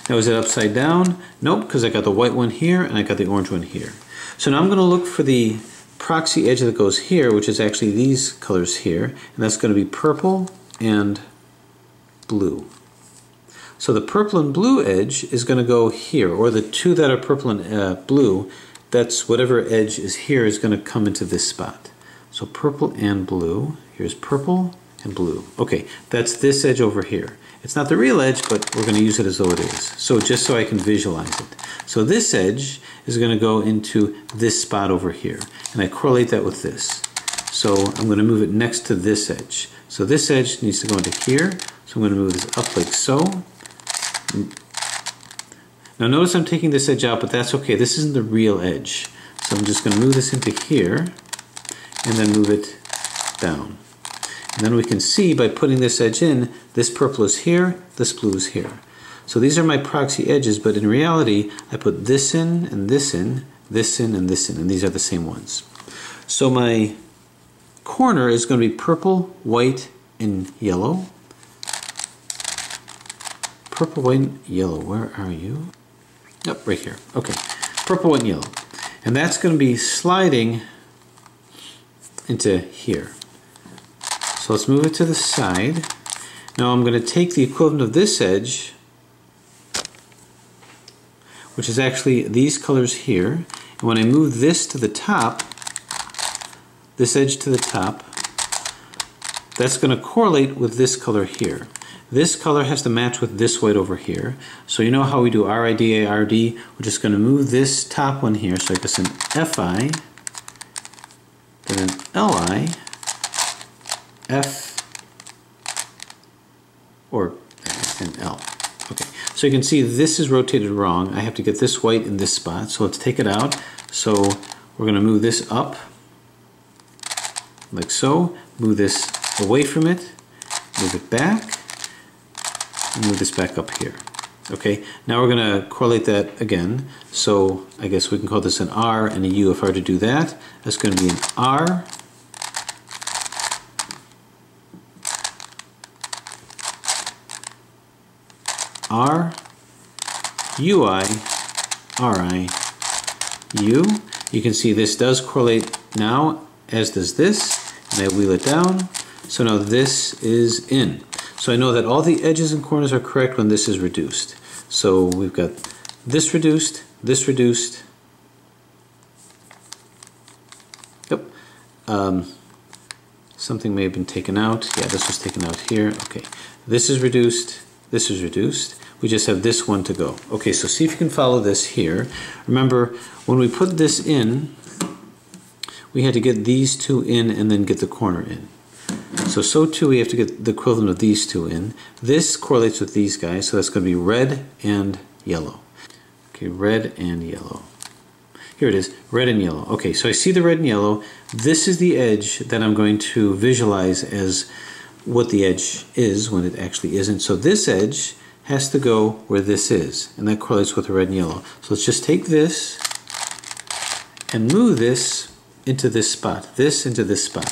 Now is it upside down? Nope, because I got the white one here, and I got the orange one here. So now I'm going to look for the proxy edge that goes here, which is actually these colors here, and that's going to be purple and blue. So the purple and blue edge is going to go here, or the two that are purple and uh, blue, that's whatever edge is here is going to come into this spot. So purple and blue, here's purple and blue. Okay, that's this edge over here. It's not the real edge, but we're going to use it as though it is. So just so I can visualize it. So this edge is going to go into this spot over here. And I correlate that with this. So I'm going to move it next to this edge. So this edge needs to go into here. So I'm going to move this up like so. Now notice I'm taking this edge out, but that's okay. This isn't the real edge. So I'm just going to move this into here and then move it down. And then we can see by putting this edge in, this purple is here, this blue is here. So these are my proxy edges, but in reality, I put this in and this in, this in and this in, and these are the same ones. So my corner is going to be purple, white, and yellow. Purple, white, and yellow. Where are you? Yep, right here. Okay. Purple, white, and yellow. And that's going to be sliding into here. So let's move it to the side. Now I'm going to take the equivalent of this edge, which is actually these colors here, and when I move this to the top, this edge to the top, that's going to correlate with this color here. This color has to match with this white over here. So you know how we do RID, ARD? We're just going to move this top one here. So I guess an FI, then an LI, F, or an L. Okay, so you can see this is rotated wrong. I have to get this white in this spot. So let's take it out. So we're going to move this up like so. Move this away from it. Move it back move this back up here. Okay, now we're going to correlate that again. So I guess we can call this an R and a U if I were to do that. That's going to be an R. R, UI, RI, U. You can see this does correlate now, as does this. And I wheel it down. So now this is in. So I know that all the edges and corners are correct when this is reduced. So we've got this reduced, this reduced. Yep. Um, something may have been taken out. Yeah, this was taken out here. Okay. This is reduced. This is reduced. We just have this one to go. Okay, so see if you can follow this here. Remember, when we put this in, we had to get these two in and then get the corner in. So, so too we have to get the equivalent of these two in. This correlates with these guys, so that's going to be red and yellow. Okay, red and yellow. Here it is, red and yellow. Okay, so I see the red and yellow. This is the edge that I'm going to visualize as what the edge is when it actually isn't. So this edge has to go where this is, and that correlates with the red and yellow. So let's just take this and move this into this spot, this into this spot.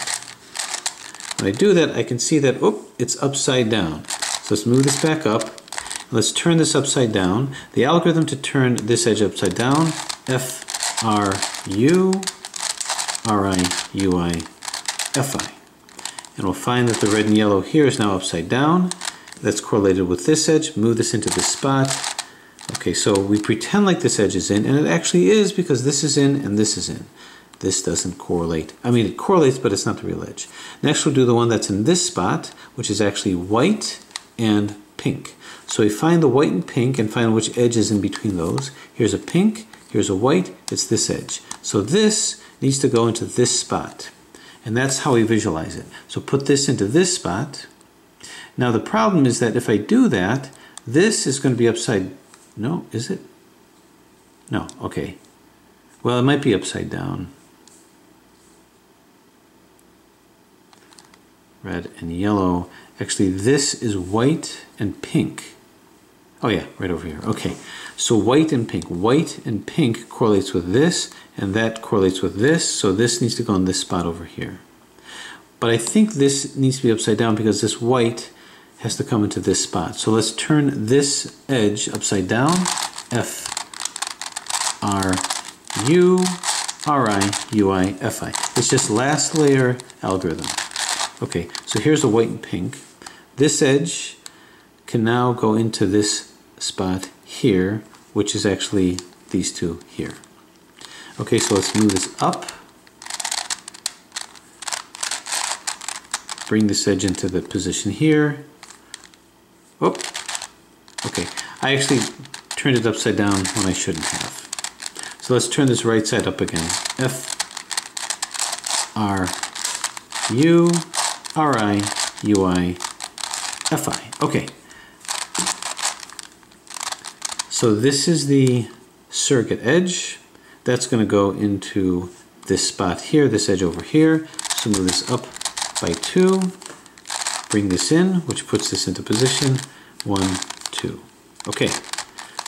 When I do that, I can see that, oh, it's upside down. So let's move this back up. Let's turn this upside down. The algorithm to turn this edge upside down, F, R, U, R, I, U, I, F, I. And we'll find that the red and yellow here is now upside down. That's correlated with this edge. Move this into this spot. Okay, so we pretend like this edge is in, and it actually is because this is in and this is in this doesn't correlate. I mean, it correlates, but it's not the real edge. Next, we'll do the one that's in this spot, which is actually white and pink. So we find the white and pink and find which edge is in between those. Here's a pink, here's a white, it's this edge. So this needs to go into this spot. And that's how we visualize it. So put this into this spot. Now the problem is that if I do that, this is going to be upside, no, is it? No, okay. Well, it might be upside down. red and yellow. Actually, this is white and pink. Oh yeah, right over here. Okay, so white and pink. White and pink correlates with this, and that correlates with this, so this needs to go in this spot over here. But I think this needs to be upside down because this white has to come into this spot. So let's turn this edge upside down. F R U R I U I F I. It's just last layer algorithm. Okay, so here's the white and pink. This edge can now go into this spot here, which is actually these two here. Okay, so let's move this up. Bring this edge into the position here. Oh, okay. I actually turned it upside down when I shouldn't have. So let's turn this right side up again. F R U RI, UI, FI. Okay. So this is the circuit edge. That's going to go into this spot here, this edge over here. So move this up by 2, bring this in, which puts this into position. One, two. Okay,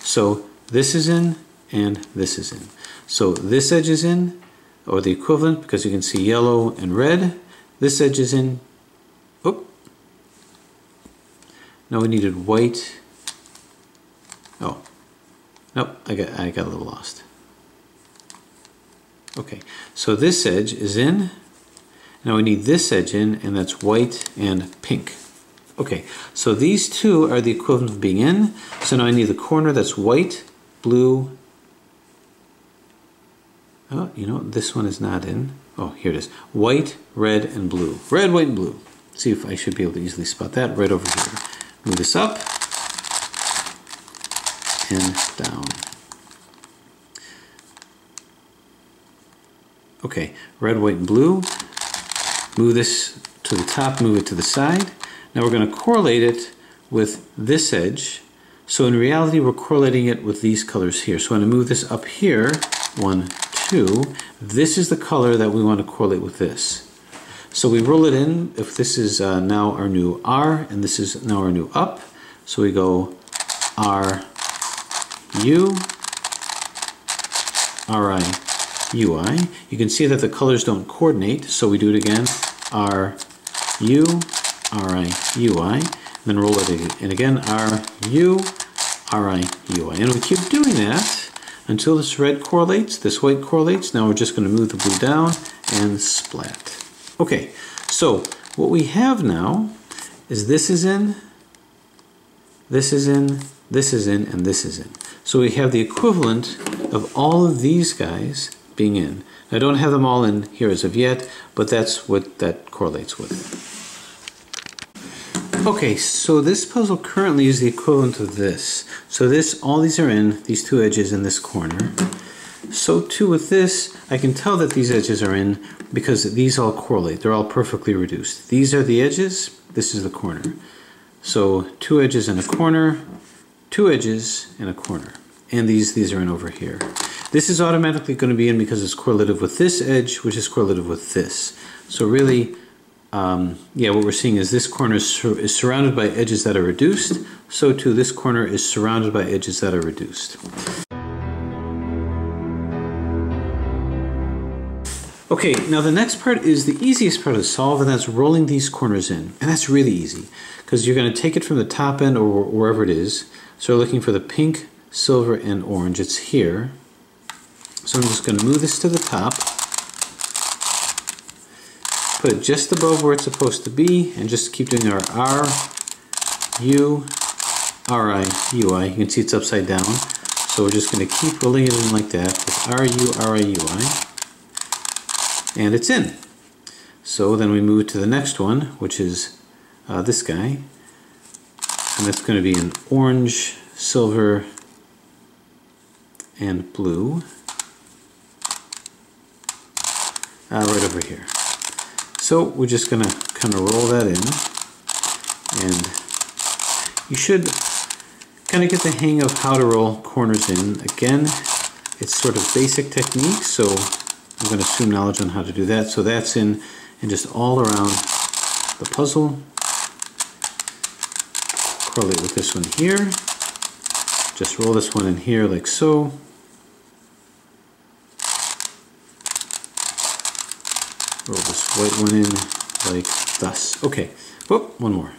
so this is in and this is in. So this edge is in, or the equivalent, because you can see yellow and red. This edge is in. Oh. Now we needed white. Oh. Nope, I got, I got a little lost. Okay, so this edge is in. Now we need this edge in, and that's white and pink. Okay, so these two are the equivalent of being in. So now I need the corner that's white, blue. Oh, you know, this one is not in. Oh, here it is. White, red, and blue. Red, white, and blue. See if I should be able to easily spot that right over here. Move this up and down. Okay, red, white, and blue. Move this to the top, move it to the side. Now we're going to correlate it with this edge. So in reality, we're correlating it with these colors here. So I'm going to move this up here, one, two. This is the color that we want to correlate with this. So we roll it in. If this is uh, now our new R, and this is now our new up. So we go R, U, R, I, UI. You can see that the colors don't coordinate, so we do it again. R, U, R, I, UI. Then roll it in again. R, U, R, I, UI. And we keep doing that until this red correlates, this white correlates. Now we're just going to move the blue down and splat. Okay, so what we have now is this is in, this is in, this is in, and this is in. So we have the equivalent of all of these guys being in. I don't have them all in here as of yet, but that's what that correlates with. Okay, so this puzzle currently is the equivalent of this. So this, all these are in, these two edges in this corner. So too with this, I can tell that these edges are in because these all correlate. They're all perfectly reduced. These are the edges, this is the corner. So two edges in a corner, two edges in a corner. And these, these are in over here. This is automatically going to be in because it's correlative with this edge, which is correlative with this. So really, um, yeah, what we're seeing is this corner is, sur is surrounded by edges that are reduced. So too, this corner is surrounded by edges that are reduced. Okay, now the next part is the easiest part to solve, and that's rolling these corners in. And that's really easy, because you're going to take it from the top end or wherever it is. So we're looking for the pink, silver, and orange. It's here. So I'm just going to move this to the top, put it just above where it's supposed to be, and just keep doing our R, U, R, I, U, I. You can see it's upside down. So we're just going to keep rolling it in like that with R, U, R, I, U, I. And it's in. So then we move to the next one, which is uh, this guy. And that's going to be an orange, silver, and blue uh, right over here. So we're just going to kind of roll that in and you should kind of get the hang of how to roll corners in. Again, it's sort of basic technique, so I'm going to assume knowledge on how to do that. So that's in and just all around the puzzle. Correlate with this one here. Just roll this one in here like so. Roll this white one in like thus. Okay, whoop, one more.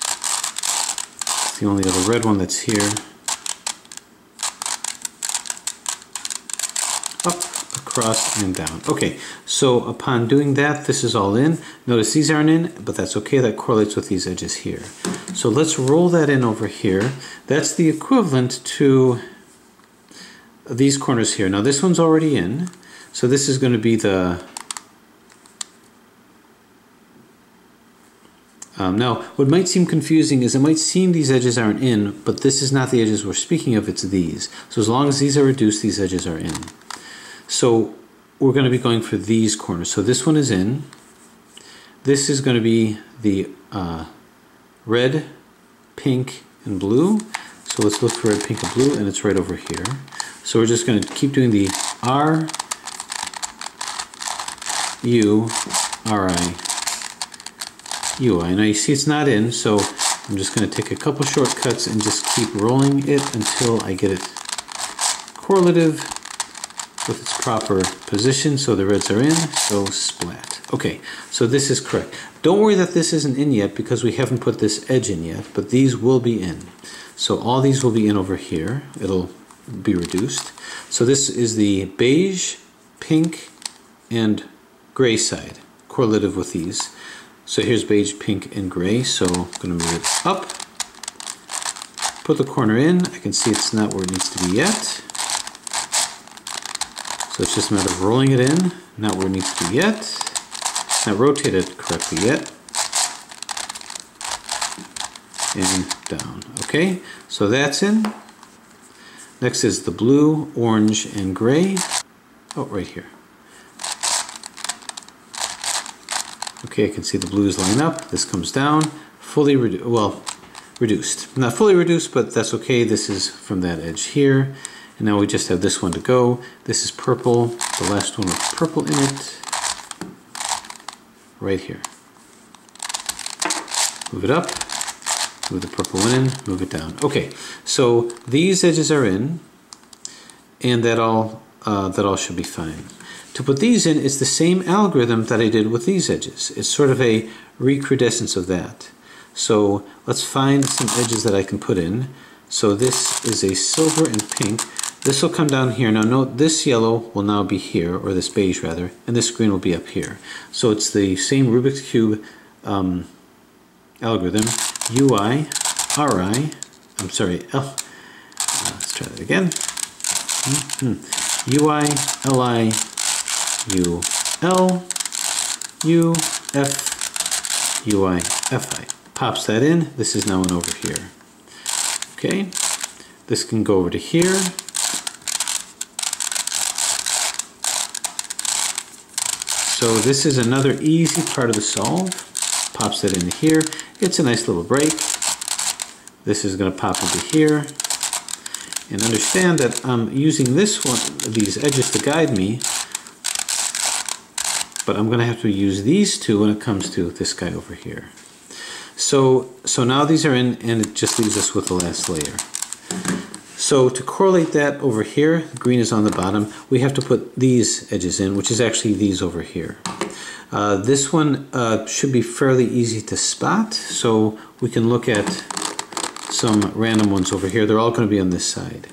It's the only other red one that's here. Up, across, and down. Okay, so upon doing that, this is all in. Notice these aren't in, but that's okay. That correlates with these edges here. So let's roll that in over here. That's the equivalent to these corners here. Now this one's already in, so this is going to be the Um, now, what might seem confusing is it might seem these edges aren't in, but this is not the edges we're speaking of, it's these. So as long as these are reduced, these edges are in. So we're going to be going for these corners. So this one is in. This is going to be the uh, red, pink, and blue. So let's look for red, pink, and blue, and it's right over here. So we're just going to keep doing the R, U, R, I, U, I. Now you see it's not in, so I'm just going to take a couple shortcuts and just keep rolling it until I get it correlative with its proper position. So the reds are in, so splat. Okay, so this is correct. Don't worry that this isn't in yet because we haven't put this edge in yet, but these will be in. So all these will be in over here. It'll be reduced. So this is the beige, pink, and gray side, correlative with these. So here's beige, pink, and gray. So I'm going to move it up. Put the corner in. I can see it's not where it needs to be yet. So it's just a matter of rolling it in, not where it needs to be yet. Not rotated correctly yet. And down. Okay, so that's in. Next is the blue, orange, and gray. Oh, right here. Okay, I can see the blues line up. This comes down, fully well, reduced. Not fully reduced, but that's okay. This is from that edge here. And now we just have this one to go. This is purple, the last one with purple in it. Right here. Move it up, move the purple one in, move it down. Okay, so these edges are in, and that all, uh, that all should be fine. To put these in, it's the same algorithm that I did with these edges. It's sort of a recrudescence of that. So let's find some edges that I can put in. So this is a silver and pink. This will come down here. Now note this yellow will now be here, or this beige rather, and this green will be up here. So it's the same Rubik's Cube um, algorithm. UI, RI, I'm sorry, L. Uh, let's try that again. Mm -hmm. UI, LI, U L U F U I F I. Pops that in. This is now an over here. Okay. This can go over to here. So this is another easy part of the solve. Pops that into here. It's a nice little break. This is going to pop into here. And understand that I'm using this one, these edges to guide me but I'm going to have to use these two when it comes to this guy over here. So, so now these are in and it just leaves us with the last layer. So to correlate that over here, green is on the bottom, we have to put these edges in, which is actually these over here. Uh, this one uh, should be fairly easy to spot, so we can look at some random ones over here. They're all going to be on this side.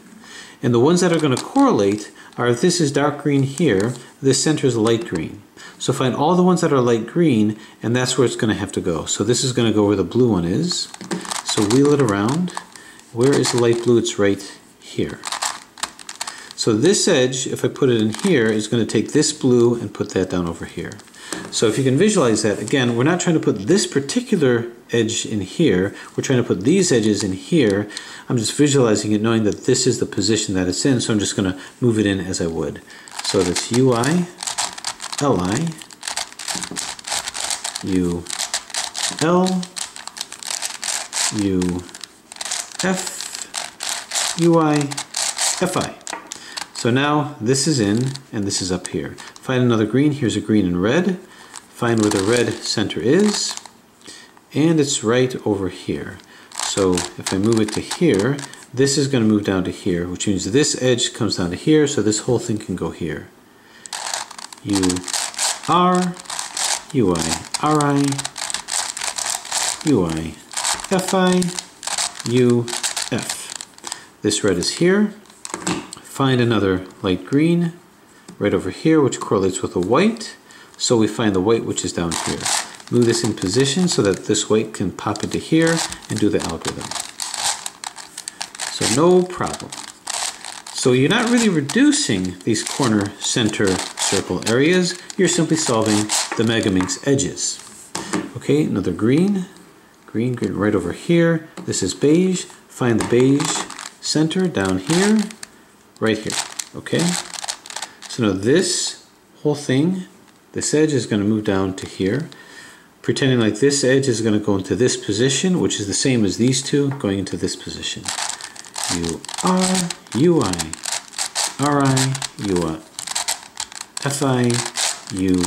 And the ones that are going to correlate are if this is dark green here, this center is light green. So find all the ones that are light green, and that's where it's going to have to go. So this is going to go where the blue one is. So wheel it around. Where is the light blue? It's right here. So this edge, if I put it in here, is going to take this blue and put that down over here. So if you can visualize that, again, we're not trying to put this particular edge in here. We're trying to put these edges in here. I'm just visualizing it knowing that this is the position that it's in, so I'm just going to move it in as I would. So that's UI, Li, U, L, U, F, UI, Fi. So now this is in and this is up here. Find another green, here's a green and red. Find where the red center is and it's right over here. So if I move it to here, this is going to move down to here, which means this edge comes down to here, so this whole thing can go here. U R U I R I U I F I U F. This red is here. Find another light green right over here, which correlates with the white. So we find the white, which is down here. Move this in position so that this white can pop into here and do the algorithm. So no problem. So you're not really reducing these corner center circle areas, you're simply solving the Megaminx edges. Okay, another green, green, green right over here. This is beige, find the beige center down here, right here, okay? So now this whole thing, this edge is gonna move down to here, pretending like this edge is gonna go into this position, which is the same as these two, going into this position. U R U I R I U I F I U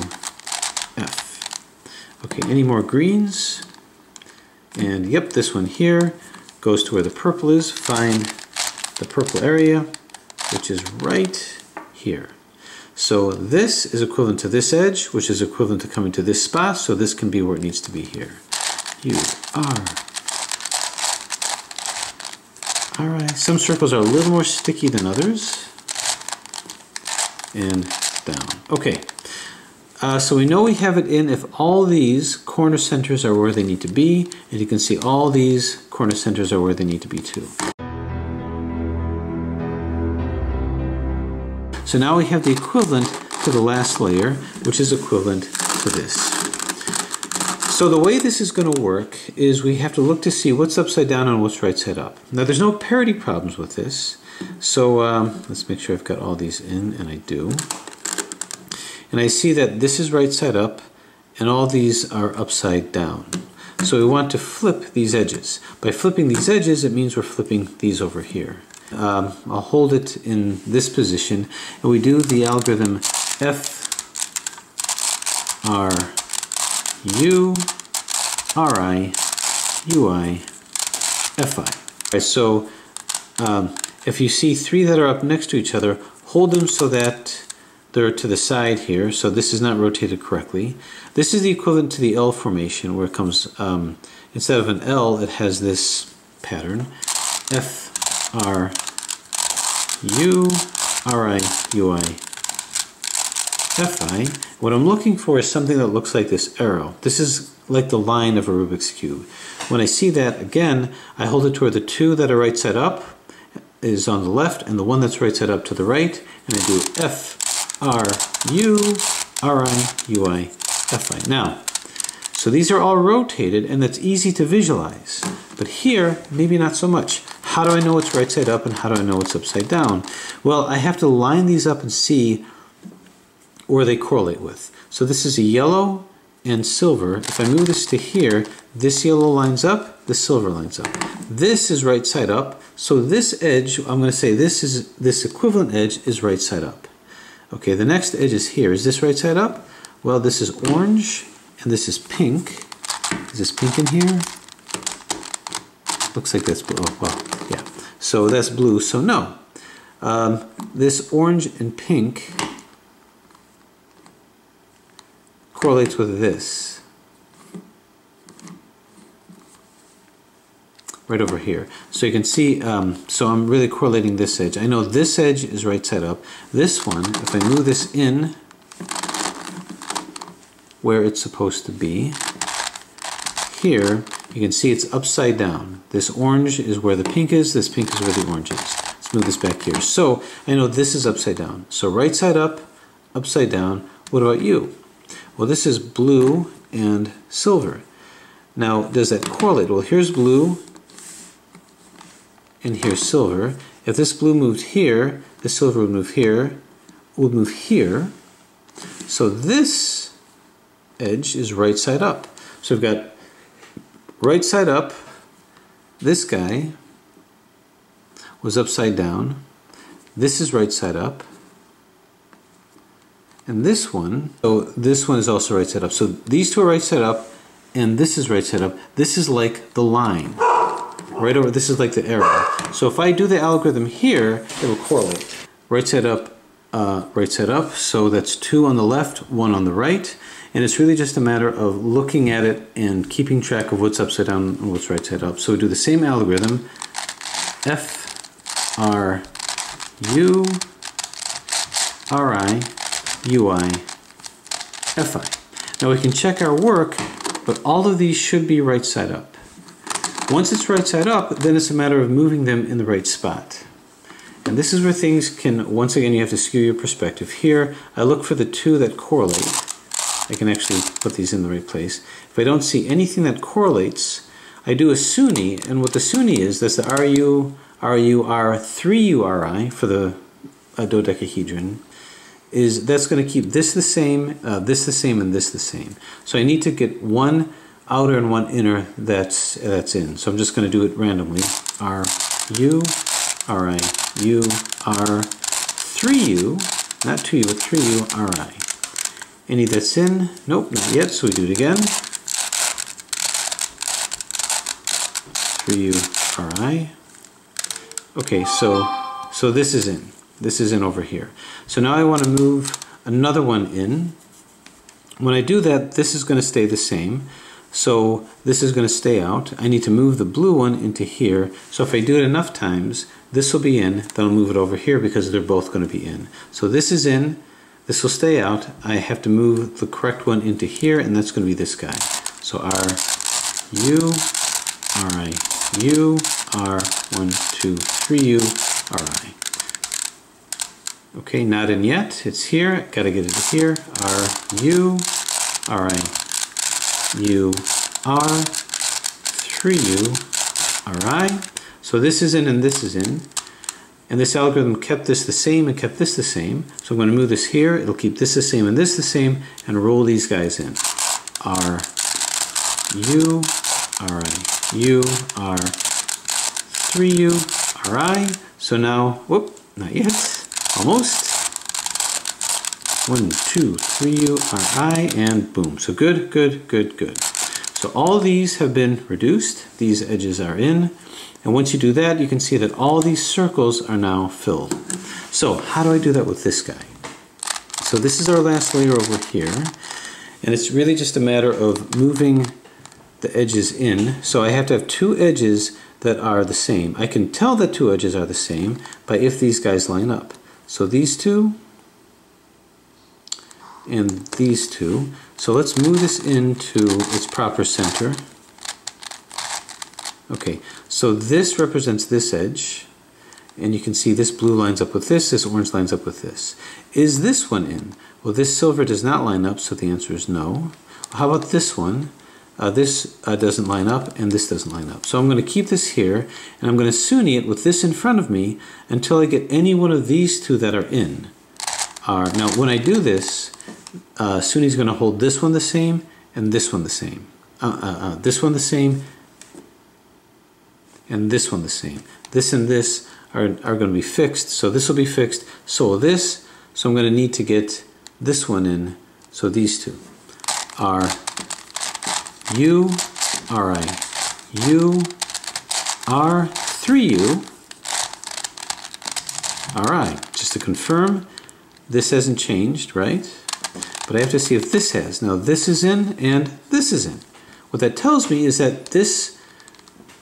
F. Okay, any more greens? And yep, this one here goes to where the purple is. Find the purple area, which is right here. So this is equivalent to this edge, which is equivalent to coming to this spot, so this can be where it needs to be here. You are. All right, some circles are a little more sticky than others. And down. Okay, uh, so we know we have it in if all these corner centers are where they need to be, and you can see all these corner centers are where they need to be too. So now we have the equivalent to the last layer, which is equivalent to this. So the way this is going to work is we have to look to see what's upside down and what's right side up. Now there's no parity problems with this, so um, let's make sure I've got all these in, and I do. And I see that this is right side up, and all these are upside down. So we want to flip these edges. By flipping these edges, it means we're flipping these over here. Um, I'll hold it in this position and we do the algorithm F R U R I U I F I. Right, so um, if you see three that are up next to each other, hold them so that they're to the side here, so this is not rotated correctly. This is the equivalent to the L formation where it comes, um, instead of an L, it has this pattern. F R U R I U I F I. What I'm looking for is something that looks like this arrow. This is like the line of a Rubik's Cube. When I see that, again, I hold it toward the two that are right side up is on the left and the one that's right side up to the right, and I do F R U R I U I F I. Now, so these are all rotated and that's easy to visualize. But here, maybe not so much. How do I know it's right side up and how do I know it's upside down? Well, I have to line these up and see where they correlate with. So this is a yellow and silver. If I move this to here, this yellow lines up, the silver lines up. This is right side up, so this edge, I'm going to say this is this equivalent edge is right side up. Okay, the next edge is here. Is this right side up? Well, this is orange and this is pink. Is this pink in here? Looks like that's blue. Oh, well, yeah. So that's blue, so no. Um, this orange and pink correlates with this. Right over here. So you can see, um, so I'm really correlating this edge. I know this edge is right side up. This one, if I move this in, where it's supposed to be. Here, you can see it's upside down. This orange is where the pink is, this pink is where the orange is. Let's move this back here. So, I know this is upside down. So right side up, upside down. What about you? Well, this is blue and silver. Now, does that correlate? Well, here's blue, and here's silver. If this blue moved here, the silver would move here, would move here. So this edge is right side up. So we've got right side up, this guy was upside down, this is right side up, and this one, so this one is also right side up. So these two are right side up, and this is right side up. This is like the line. Right over, this is like the arrow. So if I do the algorithm here, it will correlate. Right side up, uh, right side up, so that's two on the left, one on the right. And it's really just a matter of looking at it and keeping track of what's upside down and what's right side up. So we do the same algorithm, F, R, U, R, I, U, I, F, I. Now we can check our work, but all of these should be right side up. Once it's right side up, then it's a matter of moving them in the right spot. And this is where things can, once again, you have to skew your perspective. Here, I look for the two that correlate. I can actually put these in the right place. If I don't see anything that correlates, I do a Sune, and what the Sune is, that's the RU, RUR, 3URI for the uh, dodecahedron, is that's going to keep this the same, uh, this the same, and this the same. So I need to get one outer and one inner that's, that's in. So I'm just going to do it randomly. RU, RI, U, R, 3U, not 2U, but 3U, RI. Any that's in? Nope, not yet, so we do it again. 3URI. Okay, so, so this is in. This is in over here. So now I want to move another one in. When I do that, this is going to stay the same. So this is going to stay out. I need to move the blue one into here. So if I do it enough times, this will be in, then I'll move it over here because they're both going to be in. So this is in, this will stay out. I have to move the correct one into here, and that's going to be this guy. So R, U, R, I, U, R, 1, 2, 3, U, R, I. Okay, not in yet. It's here. Got to get it here. R, U, R, I, U, R, 3, U, R, I. So this is in and this is in. And this algorithm kept this the same and kept this the same. So I'm going to move this here. It'll keep this the same and this the same and roll these guys in. R, U, R, I, U, R, 3U, R, I. So now, whoop, not yet, almost. One, two, three U, R, I, and boom. So good, good, good, good. So all these have been reduced. These edges are in. And once you do that, you can see that all these circles are now filled. So how do I do that with this guy? So this is our last layer over here. And it's really just a matter of moving the edges in. So I have to have two edges that are the same. I can tell that two edges are the same by if these guys line up. So these two and these two. So let's move this into its proper center. Okay, so this represents this edge, and you can see this blue lines up with this, this orange lines up with this. Is this one in? Well, this silver does not line up, so the answer is no. How about this one? Uh, this uh, doesn't line up, and this doesn't line up. So I'm going to keep this here, and I'm going to Sune it with this in front of me until I get any one of these two that are in. Are Now, when I do this, uh, Sune is going to hold this one the same, and this one the same. Uh, uh, uh, this one the same, and this one the same. This and this are, are going to be fixed, so this will be fixed, so will this, so I'm going to need to get this one in, so these two are U, R, I, U, R, 3U, R, I. Just to confirm, this hasn't changed, right? But I have to see if this has. Now this is in and this is in. What that tells me is that this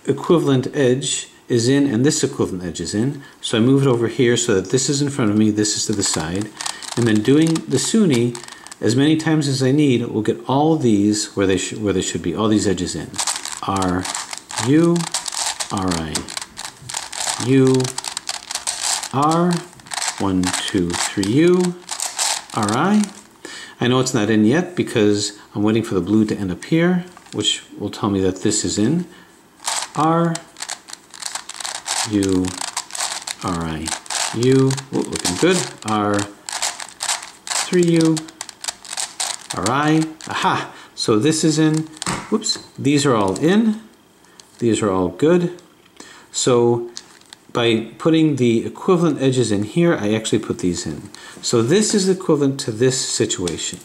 equivalent edge is in and this equivalent edge is in. So I move it over here so that this is in front of me, this is to the side. And then doing the Sune as many times as I need will get all these where they, where they should be, all these edges in. R, U, R, I, U, R, 1, 2, 3, U, R, I. I know it's not in yet because I'm waiting for the blue to end up here, which will tell me that this is in. R U R I U. Ooh, looking good. R 3U R I. Aha! So this is in whoops these are all in. These are all good. So by putting the equivalent edges in here I actually put these in. So this is equivalent to this situation.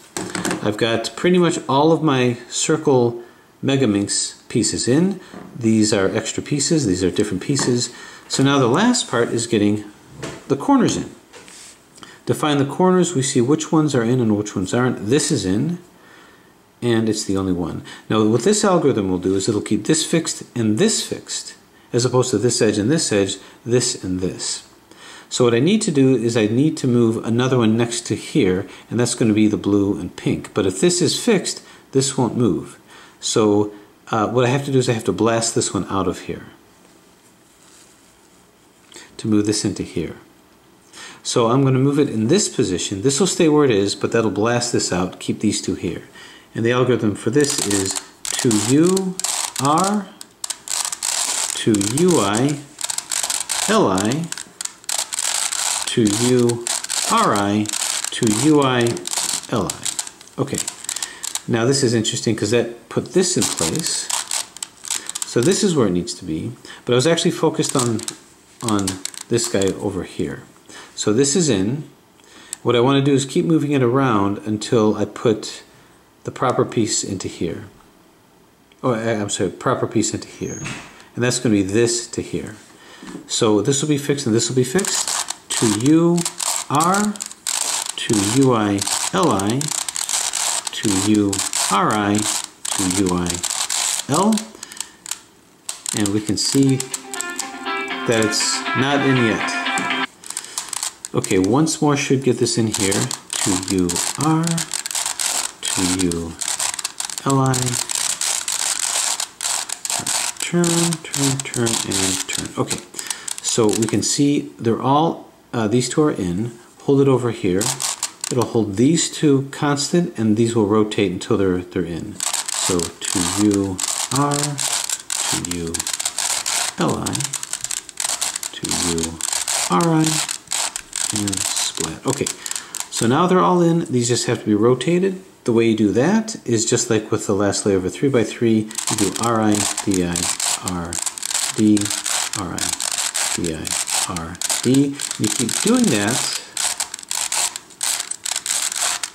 I've got pretty much all of my circle Megaminx pieces in. These are extra pieces, these are different pieces. So now the last part is getting the corners in. To find the corners, we see which ones are in and which ones aren't. This is in, and it's the only one. Now what this algorithm will do is it'll keep this fixed and this fixed, as opposed to this edge and this edge, this and this. So what I need to do is I need to move another one next to here, and that's going to be the blue and pink. But if this is fixed, this won't move. So uh, what I have to do is I have to blast this one out of here to move this into here. So I'm going to move it in this position. This will stay where it is, but that'll blast this out, keep these two here. And the algorithm for this is to U R to UI LI to U R I to UI LI. Okay. Now this is interesting because that put this in place. So this is where it needs to be, but I was actually focused on, on this guy over here. So this is in. What I want to do is keep moving it around until I put the proper piece into here. Oh, I'm sorry, proper piece into here. And that's going to be this to here. So this will be fixed and this will be fixed to U R to U I L I to U R I to U I L. And we can see that it's not in yet. Okay, once more should get this in here to U R to U L I turn, turn, turn, and turn. Okay, so we can see they're all, uh, these two are in. Hold it over here. It'll hold these two constant, and these will rotate until they're, they're in. So to U, R, to U, L, I, to U, R, I, and splat. Okay, so now they're all in. These just have to be rotated. The way you do that is just like with the last layer of a 3x3, you do Ri, Di, R, D, Ri, Di, R, D. You keep doing that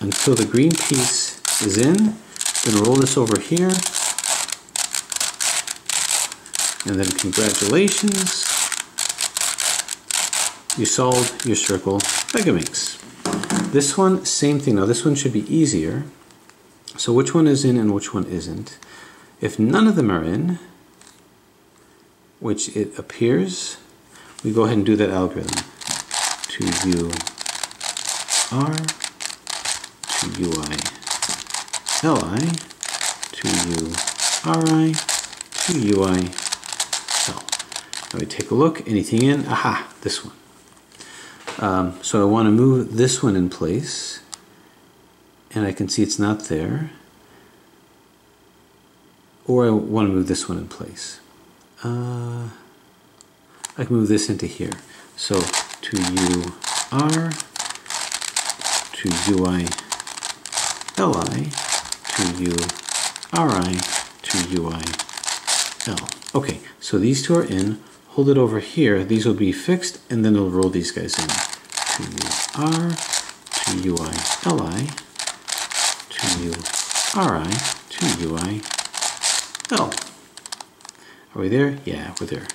until the green piece is in. Then roll this over here. And then congratulations, you solved your circle Megaminx. This one, same thing. Now this one should be easier. So which one is in and which one isn't? If none of them are in, which it appears, we go ahead and do that algorithm. To U R, UI LI, to U R I, to UI L. Now we take a look, anything in? Aha, this one. Um, so I want to move this one in place and I can see it's not there. Or I want to move this one in place. Uh, I can move this into here. So to U R to UI LI to U RI to UI L. Okay, so these two are in. Hold it over here. These will be fixed, and then we'll roll these guys in. To U R to UI LI to U R I to UI L. Are we there? Yeah, we're there.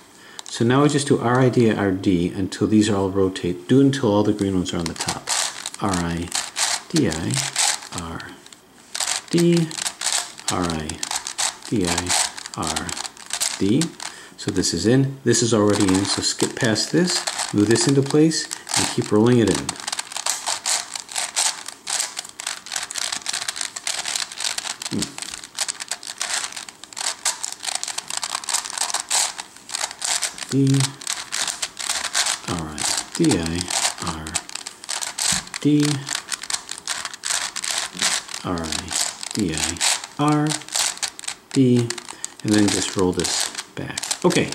So now we just do RID RD until these are all rotate. Do until all the green ones are on the top. RI DI R D R I D I R D. So this is in. This is already in. So skip past this, move this into place, and keep rolling it in. Hmm. D R I D I R D R I D I R D and then just roll this back. Okay,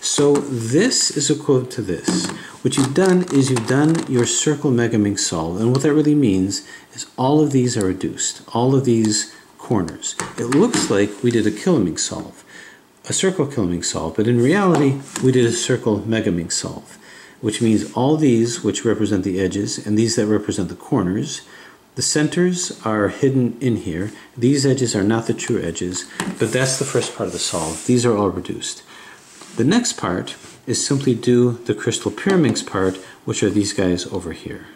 so this is equivalent to this. What you've done is you've done your circle Megaminx solve, and what that really means is all of these are reduced, all of these corners. It looks like we did a Kilominx solve a circle Kilominx solve, but in reality, we did a circle Megaminx solve, which means all these, which represent the edges, and these that represent the corners, the centers are hidden in here. These edges are not the true edges, but that's the first part of the solve. These are all reduced. The next part is simply do the crystal pyraminx part, which are these guys over here.